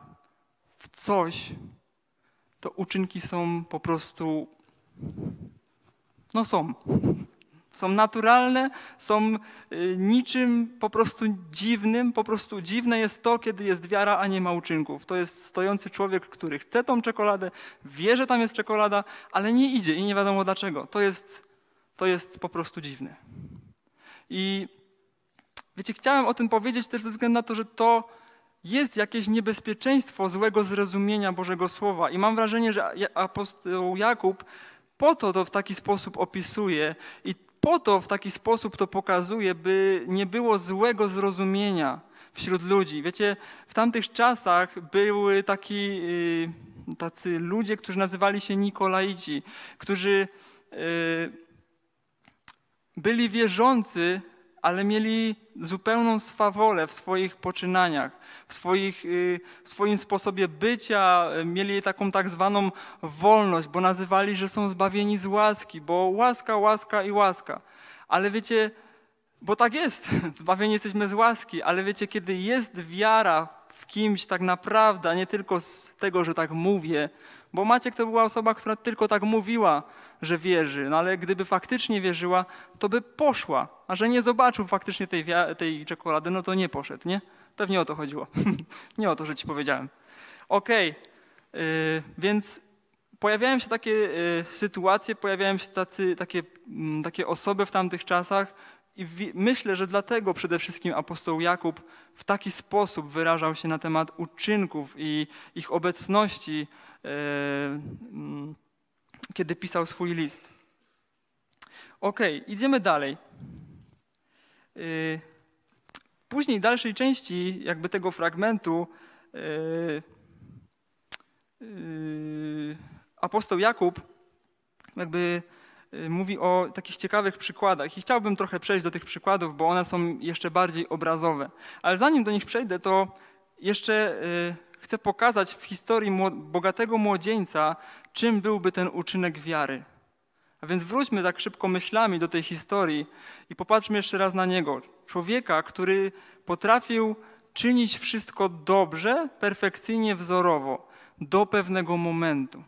w coś, to uczynki są po prostu, no są. Są naturalne, są y, niczym po prostu dziwnym. Po prostu dziwne jest to, kiedy jest wiara, a nie ma uczynków. To jest stojący człowiek, który chce tą czekoladę, wie, że tam jest czekolada, ale nie idzie i nie wiadomo dlaczego. To jest, to jest po prostu dziwne. I wiecie, chciałem o tym powiedzieć też ze względu na to, że to jest jakieś niebezpieczeństwo złego zrozumienia Bożego Słowa. I mam wrażenie, że apostoł Jakub po to to w taki sposób opisuje i po to w taki sposób to pokazuje, by nie było złego zrozumienia wśród ludzi. Wiecie, w tamtych czasach były taki, y, tacy ludzie, którzy nazywali się Nikolaici, którzy y, byli wierzący, ale mieli zupełną swawolę w swoich poczynaniach, w, swoich, y, w swoim sposobie bycia, mieli taką tak zwaną wolność, bo nazywali, że są zbawieni z łaski, bo łaska, łaska i łaska. Ale wiecie, bo tak jest, zbawieni jesteśmy z łaski, ale wiecie, kiedy jest wiara w kimś tak naprawdę, nie tylko z tego, że tak mówię, bo Maciek to była osoba, która tylko tak mówiła, że wierzy, no ale gdyby faktycznie wierzyła, to by poszła, a że nie zobaczył faktycznie tej, tej czekolady, no to nie poszedł, nie? Pewnie o to chodziło. nie o to, że ci powiedziałem. Okej, okay. yy, więc pojawiają się takie yy, sytuacje, pojawiają się tacy, takie, yy, takie osoby w tamtych czasach i myślę, że dlatego przede wszystkim apostoł Jakub w taki sposób wyrażał się na temat uczynków i ich obecności yy, mm, kiedy pisał swój list. Ok, idziemy dalej. Y, później, dalszej części jakby tego fragmentu y, y, apostoł Jakub jakby mówi o takich ciekawych przykładach i chciałbym trochę przejść do tych przykładów, bo one są jeszcze bardziej obrazowe. Ale zanim do nich przejdę, to jeszcze chcę pokazać w historii bogatego młodzieńca, czym byłby ten uczynek wiary. A więc wróćmy tak szybko myślami do tej historii i popatrzmy jeszcze raz na niego. Człowieka, który potrafił czynić wszystko dobrze, perfekcyjnie, wzorowo, do pewnego momentu.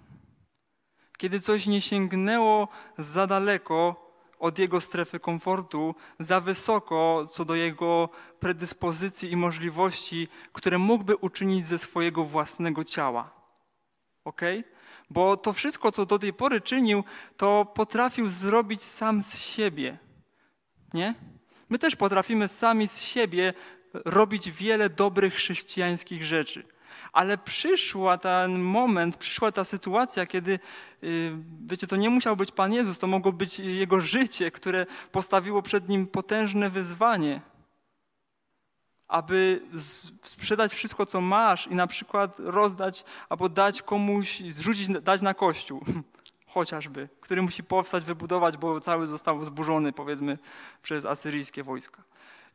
Kiedy coś nie sięgnęło za daleko od jego strefy komfortu, za wysoko co do jego predyspozycji i możliwości, które mógłby uczynić ze swojego własnego ciała. ok? Bo to wszystko, co do tej pory czynił, to potrafił zrobić sam z siebie. Nie? My też potrafimy sami z siebie robić wiele dobrych chrześcijańskich rzeczy. Ale przyszła ten moment, przyszła ta sytuacja, kiedy, y, wiecie, to nie musiał być Pan Jezus, to mogło być Jego życie, które postawiło przed Nim potężne wyzwanie aby sprzedać wszystko, co masz i na przykład rozdać albo dać komuś, zrzucić, dać na kościół, chociażby, który musi powstać, wybudować, bo cały został zburzony, powiedzmy, przez asyryjskie wojska.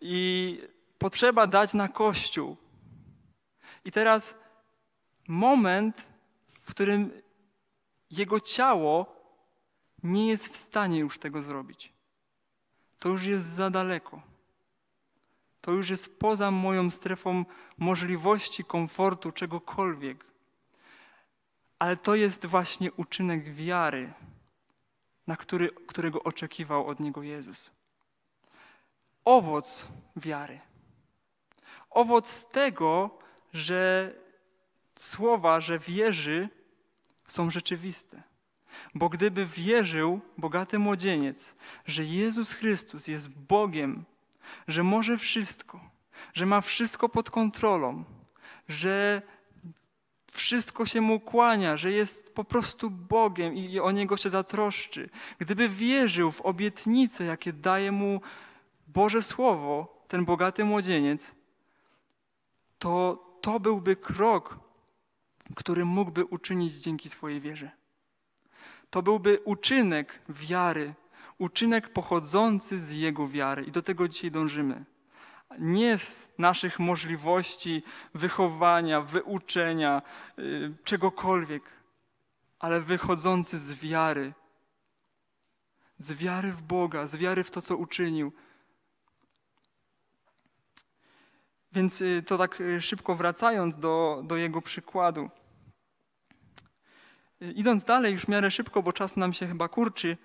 I potrzeba dać na kościół. I teraz moment, w którym jego ciało nie jest w stanie już tego zrobić. To już jest za daleko to już jest poza moją strefą możliwości, komfortu, czegokolwiek. Ale to jest właśnie uczynek wiary, na który, którego oczekiwał od niego Jezus. Owoc wiary. Owoc tego, że słowa, że wierzy, są rzeczywiste. Bo gdyby wierzył bogaty młodzieniec, że Jezus Chrystus jest Bogiem, że może wszystko, że ma wszystko pod kontrolą, że wszystko się mu kłania, że jest po prostu Bogiem i o niego się zatroszczy. Gdyby wierzył w obietnice, jakie daje mu Boże Słowo, ten bogaty młodzieniec, to to byłby krok, który mógłby uczynić dzięki swojej wierze. To byłby uczynek wiary, uczynek pochodzący z Jego wiary. I do tego dzisiaj dążymy. Nie z naszych możliwości wychowania, wyuczenia, yy, czegokolwiek, ale wychodzący z wiary. Z wiary w Boga, z wiary w to, co uczynił. Więc yy, to tak yy, szybko wracając do, do jego przykładu. Idąc dalej, już w miarę szybko, bo czas nam się chyba kurczy,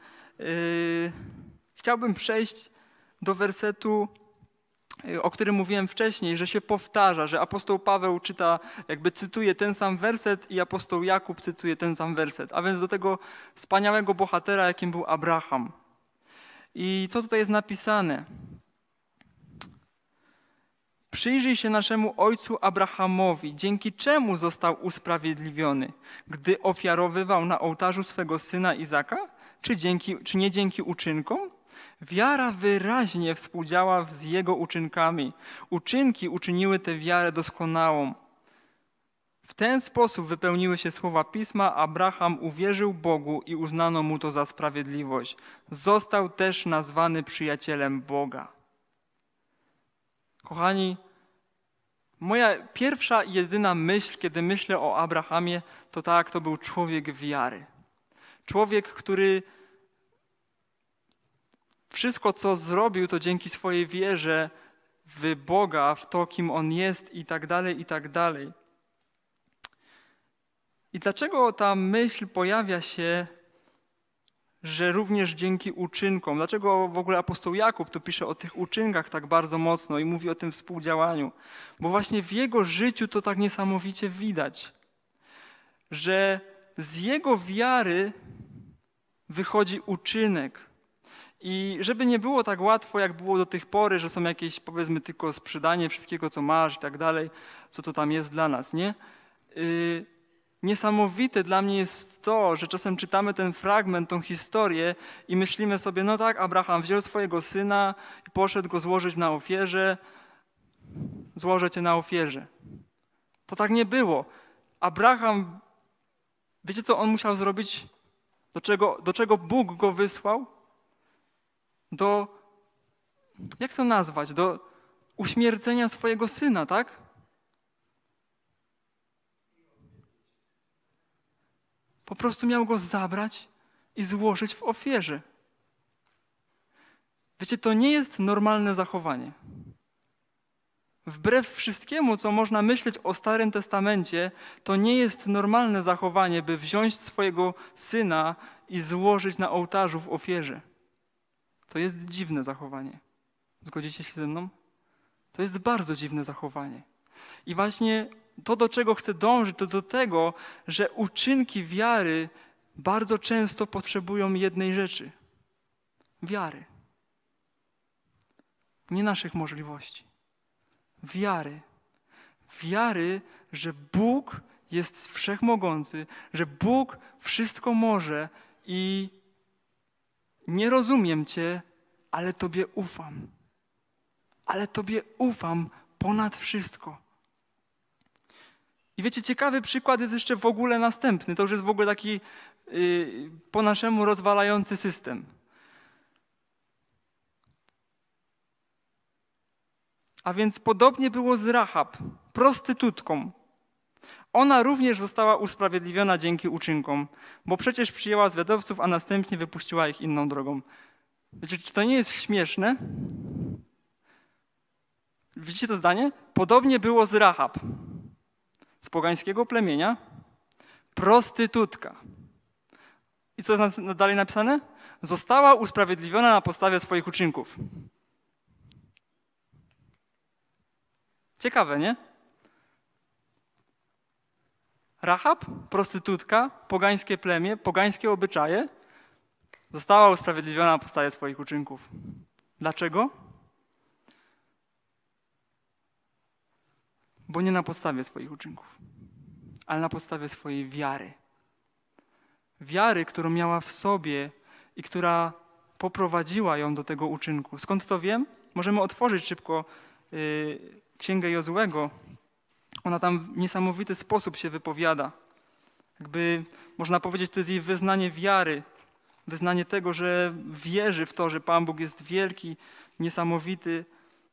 chciałbym przejść do wersetu o którym mówiłem wcześniej, że się powtarza, że apostoł Paweł czyta, jakby cytuje ten sam werset i apostoł Jakub cytuje ten sam werset, a więc do tego wspaniałego bohatera, jakim był Abraham. I co tutaj jest napisane? Przyjrzyj się naszemu ojcu Abrahamowi, dzięki czemu został usprawiedliwiony, gdy ofiarowywał na ołtarzu swego syna Izaka, czy, dzięki, czy nie dzięki uczynkom? Wiara wyraźnie współdziała z jego uczynkami. Uczynki uczyniły tę wiarę doskonałą. W ten sposób wypełniły się słowa pisma: Abraham uwierzył Bogu i uznano mu to za sprawiedliwość. Został też nazwany przyjacielem Boga. Kochani, moja pierwsza jedyna myśl, kiedy myślę o Abrahamie, to tak, to był człowiek wiary. Człowiek, który wszystko, co zrobił, to dzięki swojej wierze w Boga, w to, kim On jest i tak dalej, i tak dalej. I dlaczego ta myśl pojawia się, że również dzięki uczynkom? Dlaczego w ogóle apostoł Jakub tu pisze o tych uczynkach tak bardzo mocno i mówi o tym współdziałaniu? Bo właśnie w jego życiu to tak niesamowicie widać, że z jego wiary wychodzi uczynek. I żeby nie było tak łatwo, jak było do tej pory, że są jakieś, powiedzmy, tylko sprzedanie wszystkiego, co masz i tak dalej, co to tam jest dla nas, nie? Yy, niesamowite dla mnie jest to, że czasem czytamy ten fragment, tą historię i myślimy sobie, no tak, Abraham wziął swojego syna i poszedł go złożyć na ofierze, złożę cię na ofierze. To tak nie było. Abraham, wiecie co on musiał zrobić? Do czego, do czego Bóg go wysłał? do, jak to nazwać, do uśmiercenia swojego syna, tak? Po prostu miał go zabrać i złożyć w ofierze. Wiecie, to nie jest normalne zachowanie. Wbrew wszystkiemu, co można myśleć o Starym Testamencie, to nie jest normalne zachowanie, by wziąć swojego syna i złożyć na ołtarzu w ofierze. To jest dziwne zachowanie. Zgodzicie się ze mną? To jest bardzo dziwne zachowanie. I właśnie to, do czego chcę dążyć, to do tego, że uczynki wiary bardzo często potrzebują jednej rzeczy wiary. Nie naszych możliwości. Wiary. Wiary, że Bóg jest wszechmogący, że Bóg wszystko może i nie rozumiem Cię, ale Tobie ufam. Ale Tobie ufam ponad wszystko. I wiecie, ciekawy przykład jest jeszcze w ogóle następny. To już jest w ogóle taki yy, po naszemu rozwalający system. A więc podobnie było z Rahab, prostytutką. Ona również została usprawiedliwiona dzięki uczynkom, bo przecież przyjęła zwiadowców, a następnie wypuściła ich inną drogą. Wiecie, czy to nie jest śmieszne? Widzicie to zdanie? Podobnie było z Rahab. Z pogańskiego plemienia prostytutka. I co jest dalej napisane? Została usprawiedliwiona na podstawie swoich uczynków. Ciekawe, nie? Rahab, prostytutka, pogańskie plemię, pogańskie obyczaje, została usprawiedliwiona na podstawie swoich uczynków. Dlaczego? Bo nie na podstawie swoich uczynków, ale na podstawie swojej wiary. Wiary, którą miała w sobie i która poprowadziła ją do tego uczynku. Skąd to wiem? Możemy otworzyć szybko y, Księgę Jozłego, ona tam w niesamowity sposób się wypowiada. Jakby można powiedzieć, to jest jej wyznanie wiary, wyznanie tego, że wierzy w to, że Pan Bóg jest wielki, niesamowity.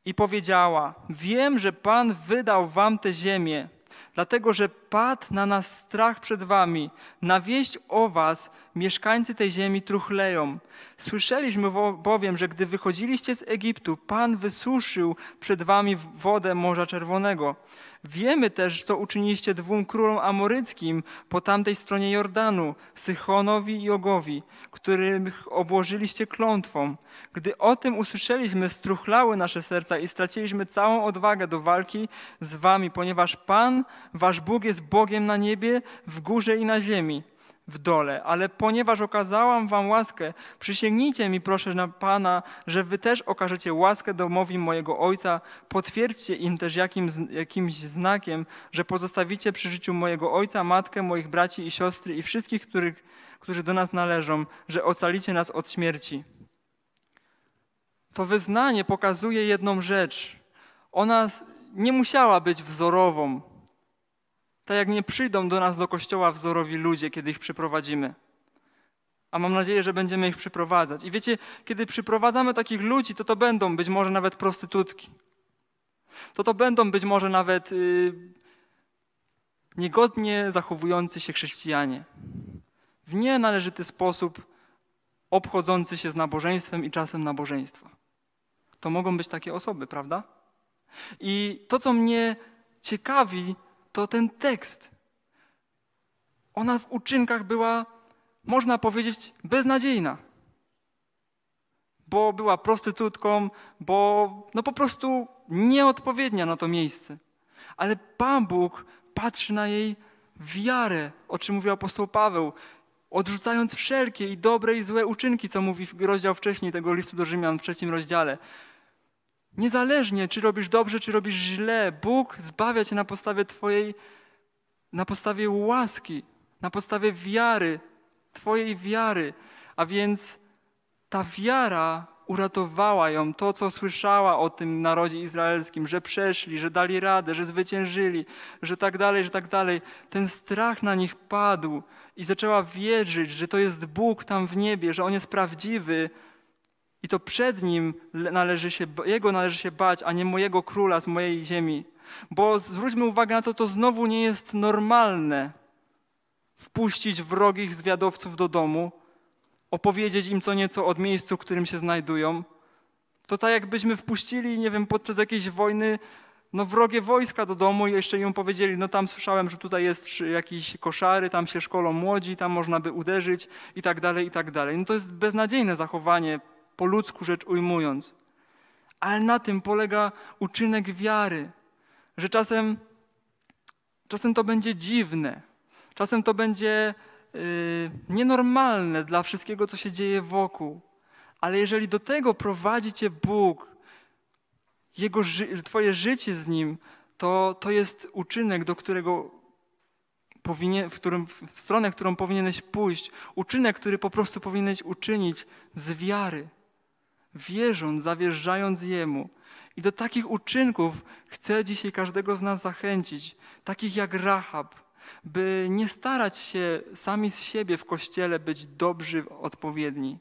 I powiedziała: Wiem, że Pan wydał wam tę ziemię, dlatego że padł na nas strach przed wami. Na wieść o was mieszkańcy tej ziemi truchleją. Słyszeliśmy bowiem, że gdy wychodziliście z Egiptu, Pan wysuszył przed wami wodę Morza Czerwonego. Wiemy też, co uczyniliście dwóm królom amoryckim po tamtej stronie Jordanu, Sychonowi i Ogowi, których obłożyliście klątwą. Gdy o tym usłyszeliśmy, struchlały nasze serca i straciliśmy całą odwagę do walki z wami, ponieważ Pan, wasz Bóg jest Bogiem na niebie, w górze i na ziemi w dole, ale ponieważ okazałam wam łaskę, przysięgnijcie mi proszę na Pana, że wy też okażecie łaskę domowi mojego Ojca. Potwierdźcie im też jakim, jakimś znakiem, że pozostawicie przy życiu mojego Ojca, matkę, moich braci i siostry i wszystkich, których, którzy do nas należą, że ocalicie nas od śmierci. To wyznanie pokazuje jedną rzecz. Ona nie musiała być wzorową, tak jak nie przyjdą do nas do kościoła wzorowi ludzie, kiedy ich przyprowadzimy. A mam nadzieję, że będziemy ich przyprowadzać. I wiecie, kiedy przyprowadzamy takich ludzi, to to będą być może nawet prostytutki. To to będą być może nawet yy, niegodnie zachowujący się chrześcijanie. W nienależyty sposób obchodzący się z nabożeństwem i czasem nabożeństwa. To mogą być takie osoby, prawda? I to, co mnie ciekawi, to ten tekst. Ona w uczynkach była, można powiedzieć, beznadziejna. Bo była prostytutką, bo no po prostu nieodpowiednia na to miejsce. Ale Pan Bóg patrzy na jej wiarę, o czym mówił apostoł Paweł, odrzucając wszelkie i dobre i złe uczynki, co mówi rozdział wcześniej tego listu do Rzymian w trzecim rozdziale. Niezależnie, czy robisz dobrze, czy robisz źle, Bóg zbawia cię na podstawie Twojej, na podstawie łaski, na podstawie wiary, Twojej wiary. A więc ta wiara uratowała ją, to co słyszała o tym narodzie izraelskim, że przeszli, że dali radę, że zwyciężyli, że tak dalej, że tak dalej. Ten strach na nich padł i zaczęła wierzyć, że to jest Bóg tam w niebie, że On jest prawdziwy, i to przed nim należy się, jego należy się bać, a nie mojego króla z mojej ziemi. Bo zwróćmy uwagę na to, to znowu nie jest normalne wpuścić wrogich zwiadowców do domu, opowiedzieć im co nieco od miejscu, w którym się znajdują. To tak jakbyśmy wpuścili, nie wiem, podczas jakiejś wojny no wrogie wojska do domu i jeszcze im powiedzieli, no tam słyszałem, że tutaj jest jakieś koszary, tam się szkolą młodzi, tam można by uderzyć i tak dalej, i tak dalej. No to jest beznadziejne zachowanie po ludzku rzecz ujmując. Ale na tym polega uczynek wiary, że czasem, czasem to będzie dziwne, czasem to będzie yy, nienormalne dla wszystkiego, co się dzieje wokół. Ale jeżeli do tego prowadzi cię Bóg, jego, Twoje życie z Nim, to, to jest uczynek, do którego powinien, w, którym, w stronę, którą powinieneś pójść. Uczynek, który po prostu powinieneś uczynić z wiary wierząc, zawierzając Jemu. I do takich uczynków chcę dzisiaj każdego z nas zachęcić, takich jak Rahab, by nie starać się sami z siebie w kościele być dobrzy, odpowiedni,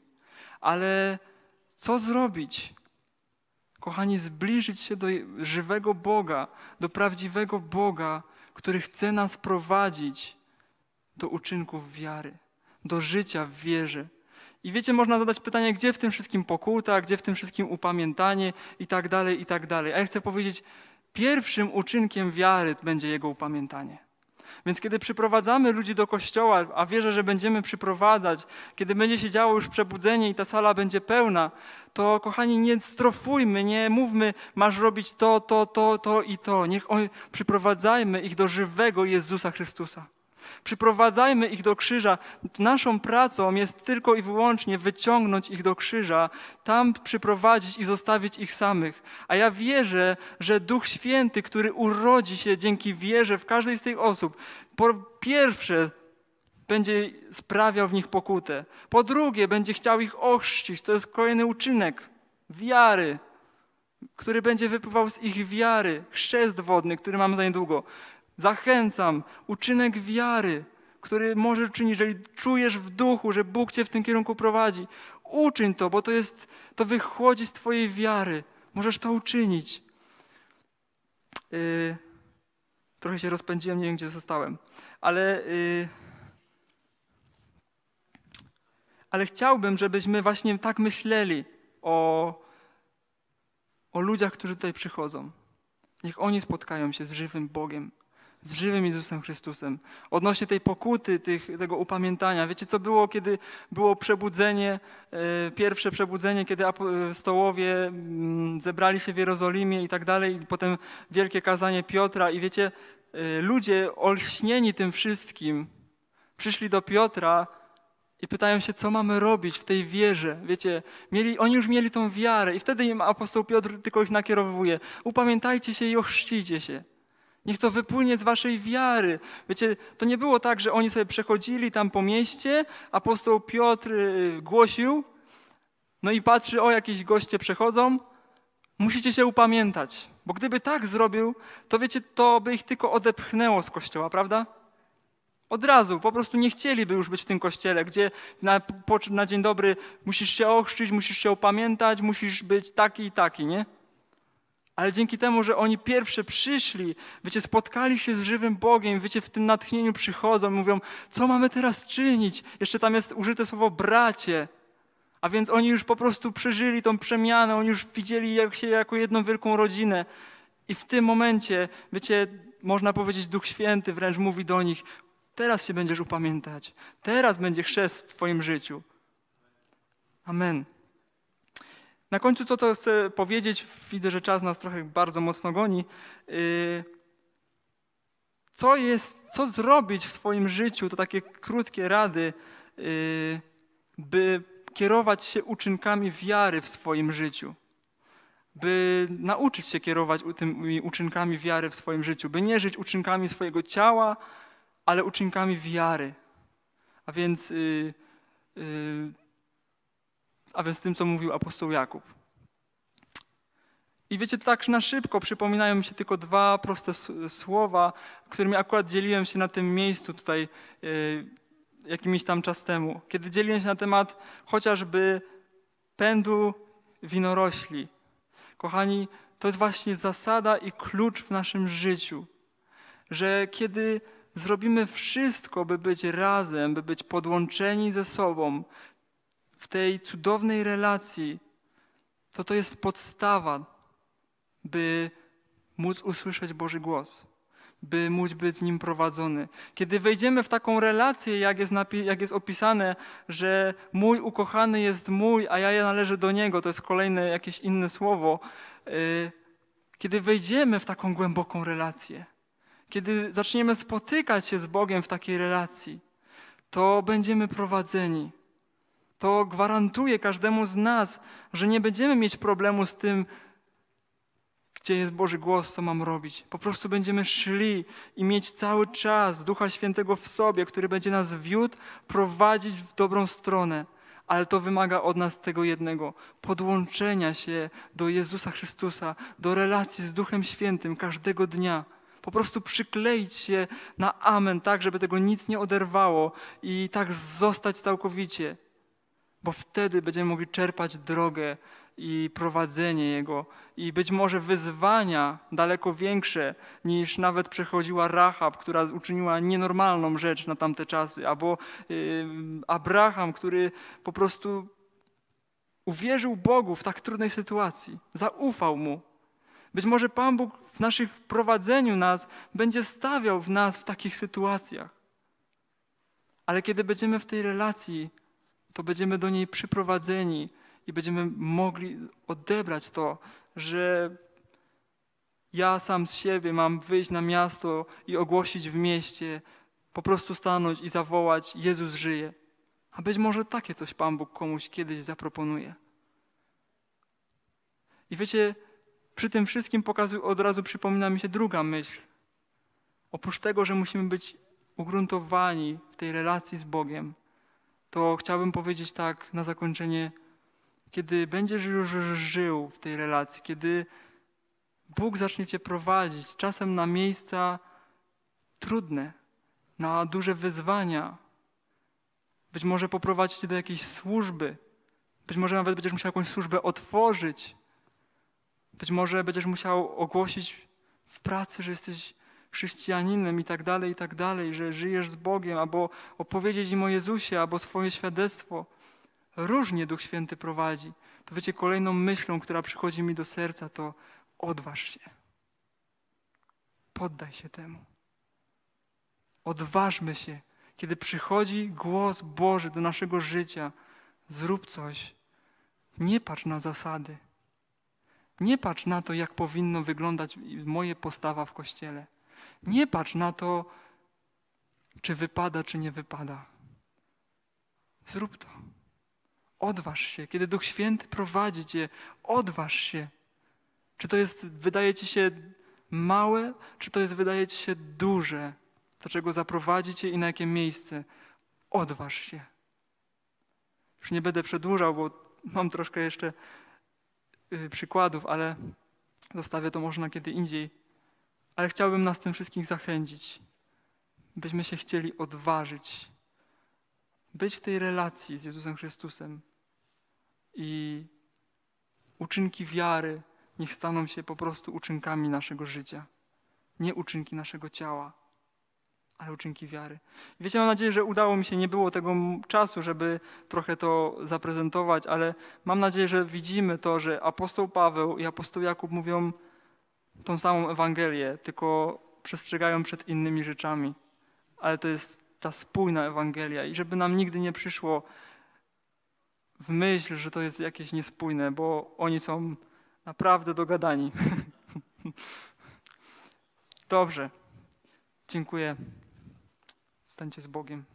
ale co zrobić? Kochani, zbliżyć się do żywego Boga, do prawdziwego Boga, który chce nas prowadzić do uczynków wiary, do życia w wierze. I wiecie, można zadać pytanie, gdzie w tym wszystkim pokuta, gdzie w tym wszystkim upamiętanie i tak dalej, i tak dalej. A ja chcę powiedzieć, pierwszym uczynkiem wiary będzie jego upamiętanie. Więc kiedy przyprowadzamy ludzi do kościoła, a wierzę, że będziemy przyprowadzać, kiedy będzie się działo już przebudzenie i ta sala będzie pełna, to kochani, nie strofujmy, nie mówmy, masz robić to, to, to, to i to. Niech przyprowadzajmy ich do żywego Jezusa Chrystusa. Przyprowadzajmy ich do krzyża. Naszą pracą jest tylko i wyłącznie wyciągnąć ich do krzyża, tam przyprowadzić i zostawić ich samych. A ja wierzę, że Duch Święty, który urodzi się dzięki wierze w każdej z tych osób, po pierwsze będzie sprawiał w nich pokutę. Po drugie, będzie chciał ich ochrzcić. To jest kolejny uczynek wiary, który będzie wypływał z ich wiary. Chrzest wodny, który mamy za niedługo. Zachęcam, uczynek wiary. który możesz czynić, jeżeli czujesz w duchu, że Bóg cię w tym kierunku prowadzi. Uczyń to, bo to jest, to wychodzi z twojej wiary. Możesz to uczynić. Yy, trochę się rozpędziłem, nie wiem gdzie zostałem, ale, yy, ale chciałbym, żebyśmy właśnie tak myśleli o, o ludziach, którzy tutaj przychodzą. Niech oni spotkają się z żywym Bogiem, z żywym Jezusem Chrystusem. Odnośnie tej pokuty, tych, tego upamiętania. Wiecie, co było, kiedy było przebudzenie, e, pierwsze przebudzenie, kiedy stołowie mm, zebrali się w Jerozolimie i tak dalej, i potem wielkie kazanie Piotra. I wiecie, e, ludzie olśnieni tym wszystkim przyszli do Piotra i pytają się, co mamy robić w tej wierze. Wiecie, mieli, oni już mieli tą wiarę i wtedy im apostoł Piotr tylko ich nakierowuje. Upamiętajcie się i ochrzcijcie się. Niech to wypłynie z waszej wiary. Wiecie, to nie było tak, że oni sobie przechodzili tam po mieście, apostoł Piotr y, głosił, no i patrzy, o jakieś goście przechodzą, musicie się upamiętać. Bo gdyby tak zrobił, to wiecie, to by ich tylko odepchnęło z kościoła, prawda? Od razu, po prostu nie chcieliby już być w tym kościele, gdzie na, na dzień dobry musisz się ochrzcić, musisz się upamiętać, musisz być taki i taki, nie? Ale dzięki temu, że oni pierwsze przyszli, wiecie, spotkali się z żywym Bogiem, wiecie, w tym natchnieniu przychodzą i mówią, co mamy teraz czynić? Jeszcze tam jest użyte słowo bracie. A więc oni już po prostu przeżyli tą przemianę, oni już widzieli jak się jako jedną wielką rodzinę. I w tym momencie, wiecie, można powiedzieć, Duch Święty wręcz mówi do nich, teraz się będziesz upamiętać, teraz będzie chrzest w Twoim życiu. Amen. Na końcu to, co chcę powiedzieć, widzę, że czas nas trochę bardzo mocno goni. Y, co jest, co zrobić w swoim życiu, to takie krótkie rady, y, by kierować się uczynkami wiary w swoim życiu. By nauczyć się kierować tymi uczynkami wiary w swoim życiu, by nie żyć uczynkami swojego ciała, ale uczynkami wiary. A więc, yy, a więc tym, co mówił apostoł Jakub. I wiecie, tak na szybko przypominają mi się tylko dwa proste słowa, którymi akurat dzieliłem się na tym miejscu tutaj yy, jakimiś tam czas temu. Kiedy dzieliłem się na temat chociażby pędu winorośli. Kochani, to jest właśnie zasada i klucz w naszym życiu, że kiedy zrobimy wszystko, by być razem, by być podłączeni ze sobą w tej cudownej relacji, to to jest podstawa, by móc usłyszeć Boży głos, by móc być Nim prowadzony. Kiedy wejdziemy w taką relację, jak jest, jak jest opisane, że mój ukochany jest mój, a ja należę do Niego, to jest kolejne jakieś inne słowo, y, kiedy wejdziemy w taką głęboką relację, kiedy zaczniemy spotykać się z Bogiem w takiej relacji, to będziemy prowadzeni. To gwarantuje każdemu z nas, że nie będziemy mieć problemu z tym, gdzie jest Boży głos, co mam robić. Po prostu będziemy szli i mieć cały czas Ducha Świętego w sobie, który będzie nas wiódł, prowadzić w dobrą stronę. Ale to wymaga od nas tego jednego podłączenia się do Jezusa Chrystusa, do relacji z Duchem Świętym każdego dnia po prostu przykleić się na amen, tak, żeby tego nic nie oderwało i tak zostać całkowicie, bo wtedy będziemy mogli czerpać drogę i prowadzenie Jego i być może wyzwania daleko większe niż nawet przechodziła Rahab, która uczyniła nienormalną rzecz na tamte czasy, albo yy, Abraham, który po prostu uwierzył Bogu w tak trudnej sytuacji, zaufał Mu być może Pan Bóg w naszym prowadzeniu nas będzie stawiał w nas w takich sytuacjach. Ale kiedy będziemy w tej relacji, to będziemy do niej przyprowadzeni i będziemy mogli odebrać to, że ja sam z siebie mam wyjść na miasto i ogłosić w mieście, po prostu stanąć i zawołać: Jezus żyje. A być może takie coś Pan Bóg komuś kiedyś zaproponuje. I wiecie, przy tym wszystkim pokazuj, od razu przypomina mi się druga myśl. Oprócz tego, że musimy być ugruntowani w tej relacji z Bogiem, to chciałbym powiedzieć tak na zakończenie, kiedy będziesz już żył w tej relacji, kiedy Bóg zacznie cię prowadzić czasem na miejsca trudne, na duże wyzwania. Być może poprowadzi cię do jakiejś służby. Być może nawet będziesz musiał jakąś służbę otworzyć. Być może będziesz musiał ogłosić w pracy, że jesteś chrześcijaninem i tak dalej, i tak dalej, że żyjesz z Bogiem, albo opowiedzieć im o Jezusie, albo swoje świadectwo. Różnie Duch Święty prowadzi. To wiecie, kolejną myślą, która przychodzi mi do serca, to odważ się. Poddaj się temu. Odważmy się. Kiedy przychodzi głos Boży do naszego życia, zrób coś. Nie patrz na zasady. Nie patrz na to, jak powinno wyglądać moje postawa w kościele. Nie patrz na to, czy wypada, czy nie wypada. Zrób to. Odważ się. Kiedy Duch Święty prowadzi cię, odważ się. Czy to jest, wydaje ci się małe, czy to jest, wydaje ci się duże? Do czego zaprowadzi cię i na jakie miejsce? Odważ się. Już nie będę przedłużał, bo mam troszkę jeszcze y, przykładów, ale zostawię to może na kiedy indziej. Ale chciałbym nas tym wszystkich zachęcić, byśmy się chcieli odważyć, być w tej relacji z Jezusem Chrystusem i uczynki wiary niech staną się po prostu uczynkami naszego życia. Nie uczynki naszego ciała, ale uczynki wiary. Wiecie, mam nadzieję, że udało mi się, nie było tego czasu, żeby trochę to zaprezentować, ale mam nadzieję, że widzimy to, że apostoł Paweł i apostoł Jakub mówią tą samą Ewangelię, tylko przestrzegają przed innymi rzeczami. Ale to jest ta spójna Ewangelia i żeby nam nigdy nie przyszło w myśl, że to jest jakieś niespójne, bo oni są naprawdę dogadani. Dobrze. Dziękuję. Stańcie z Bogiem.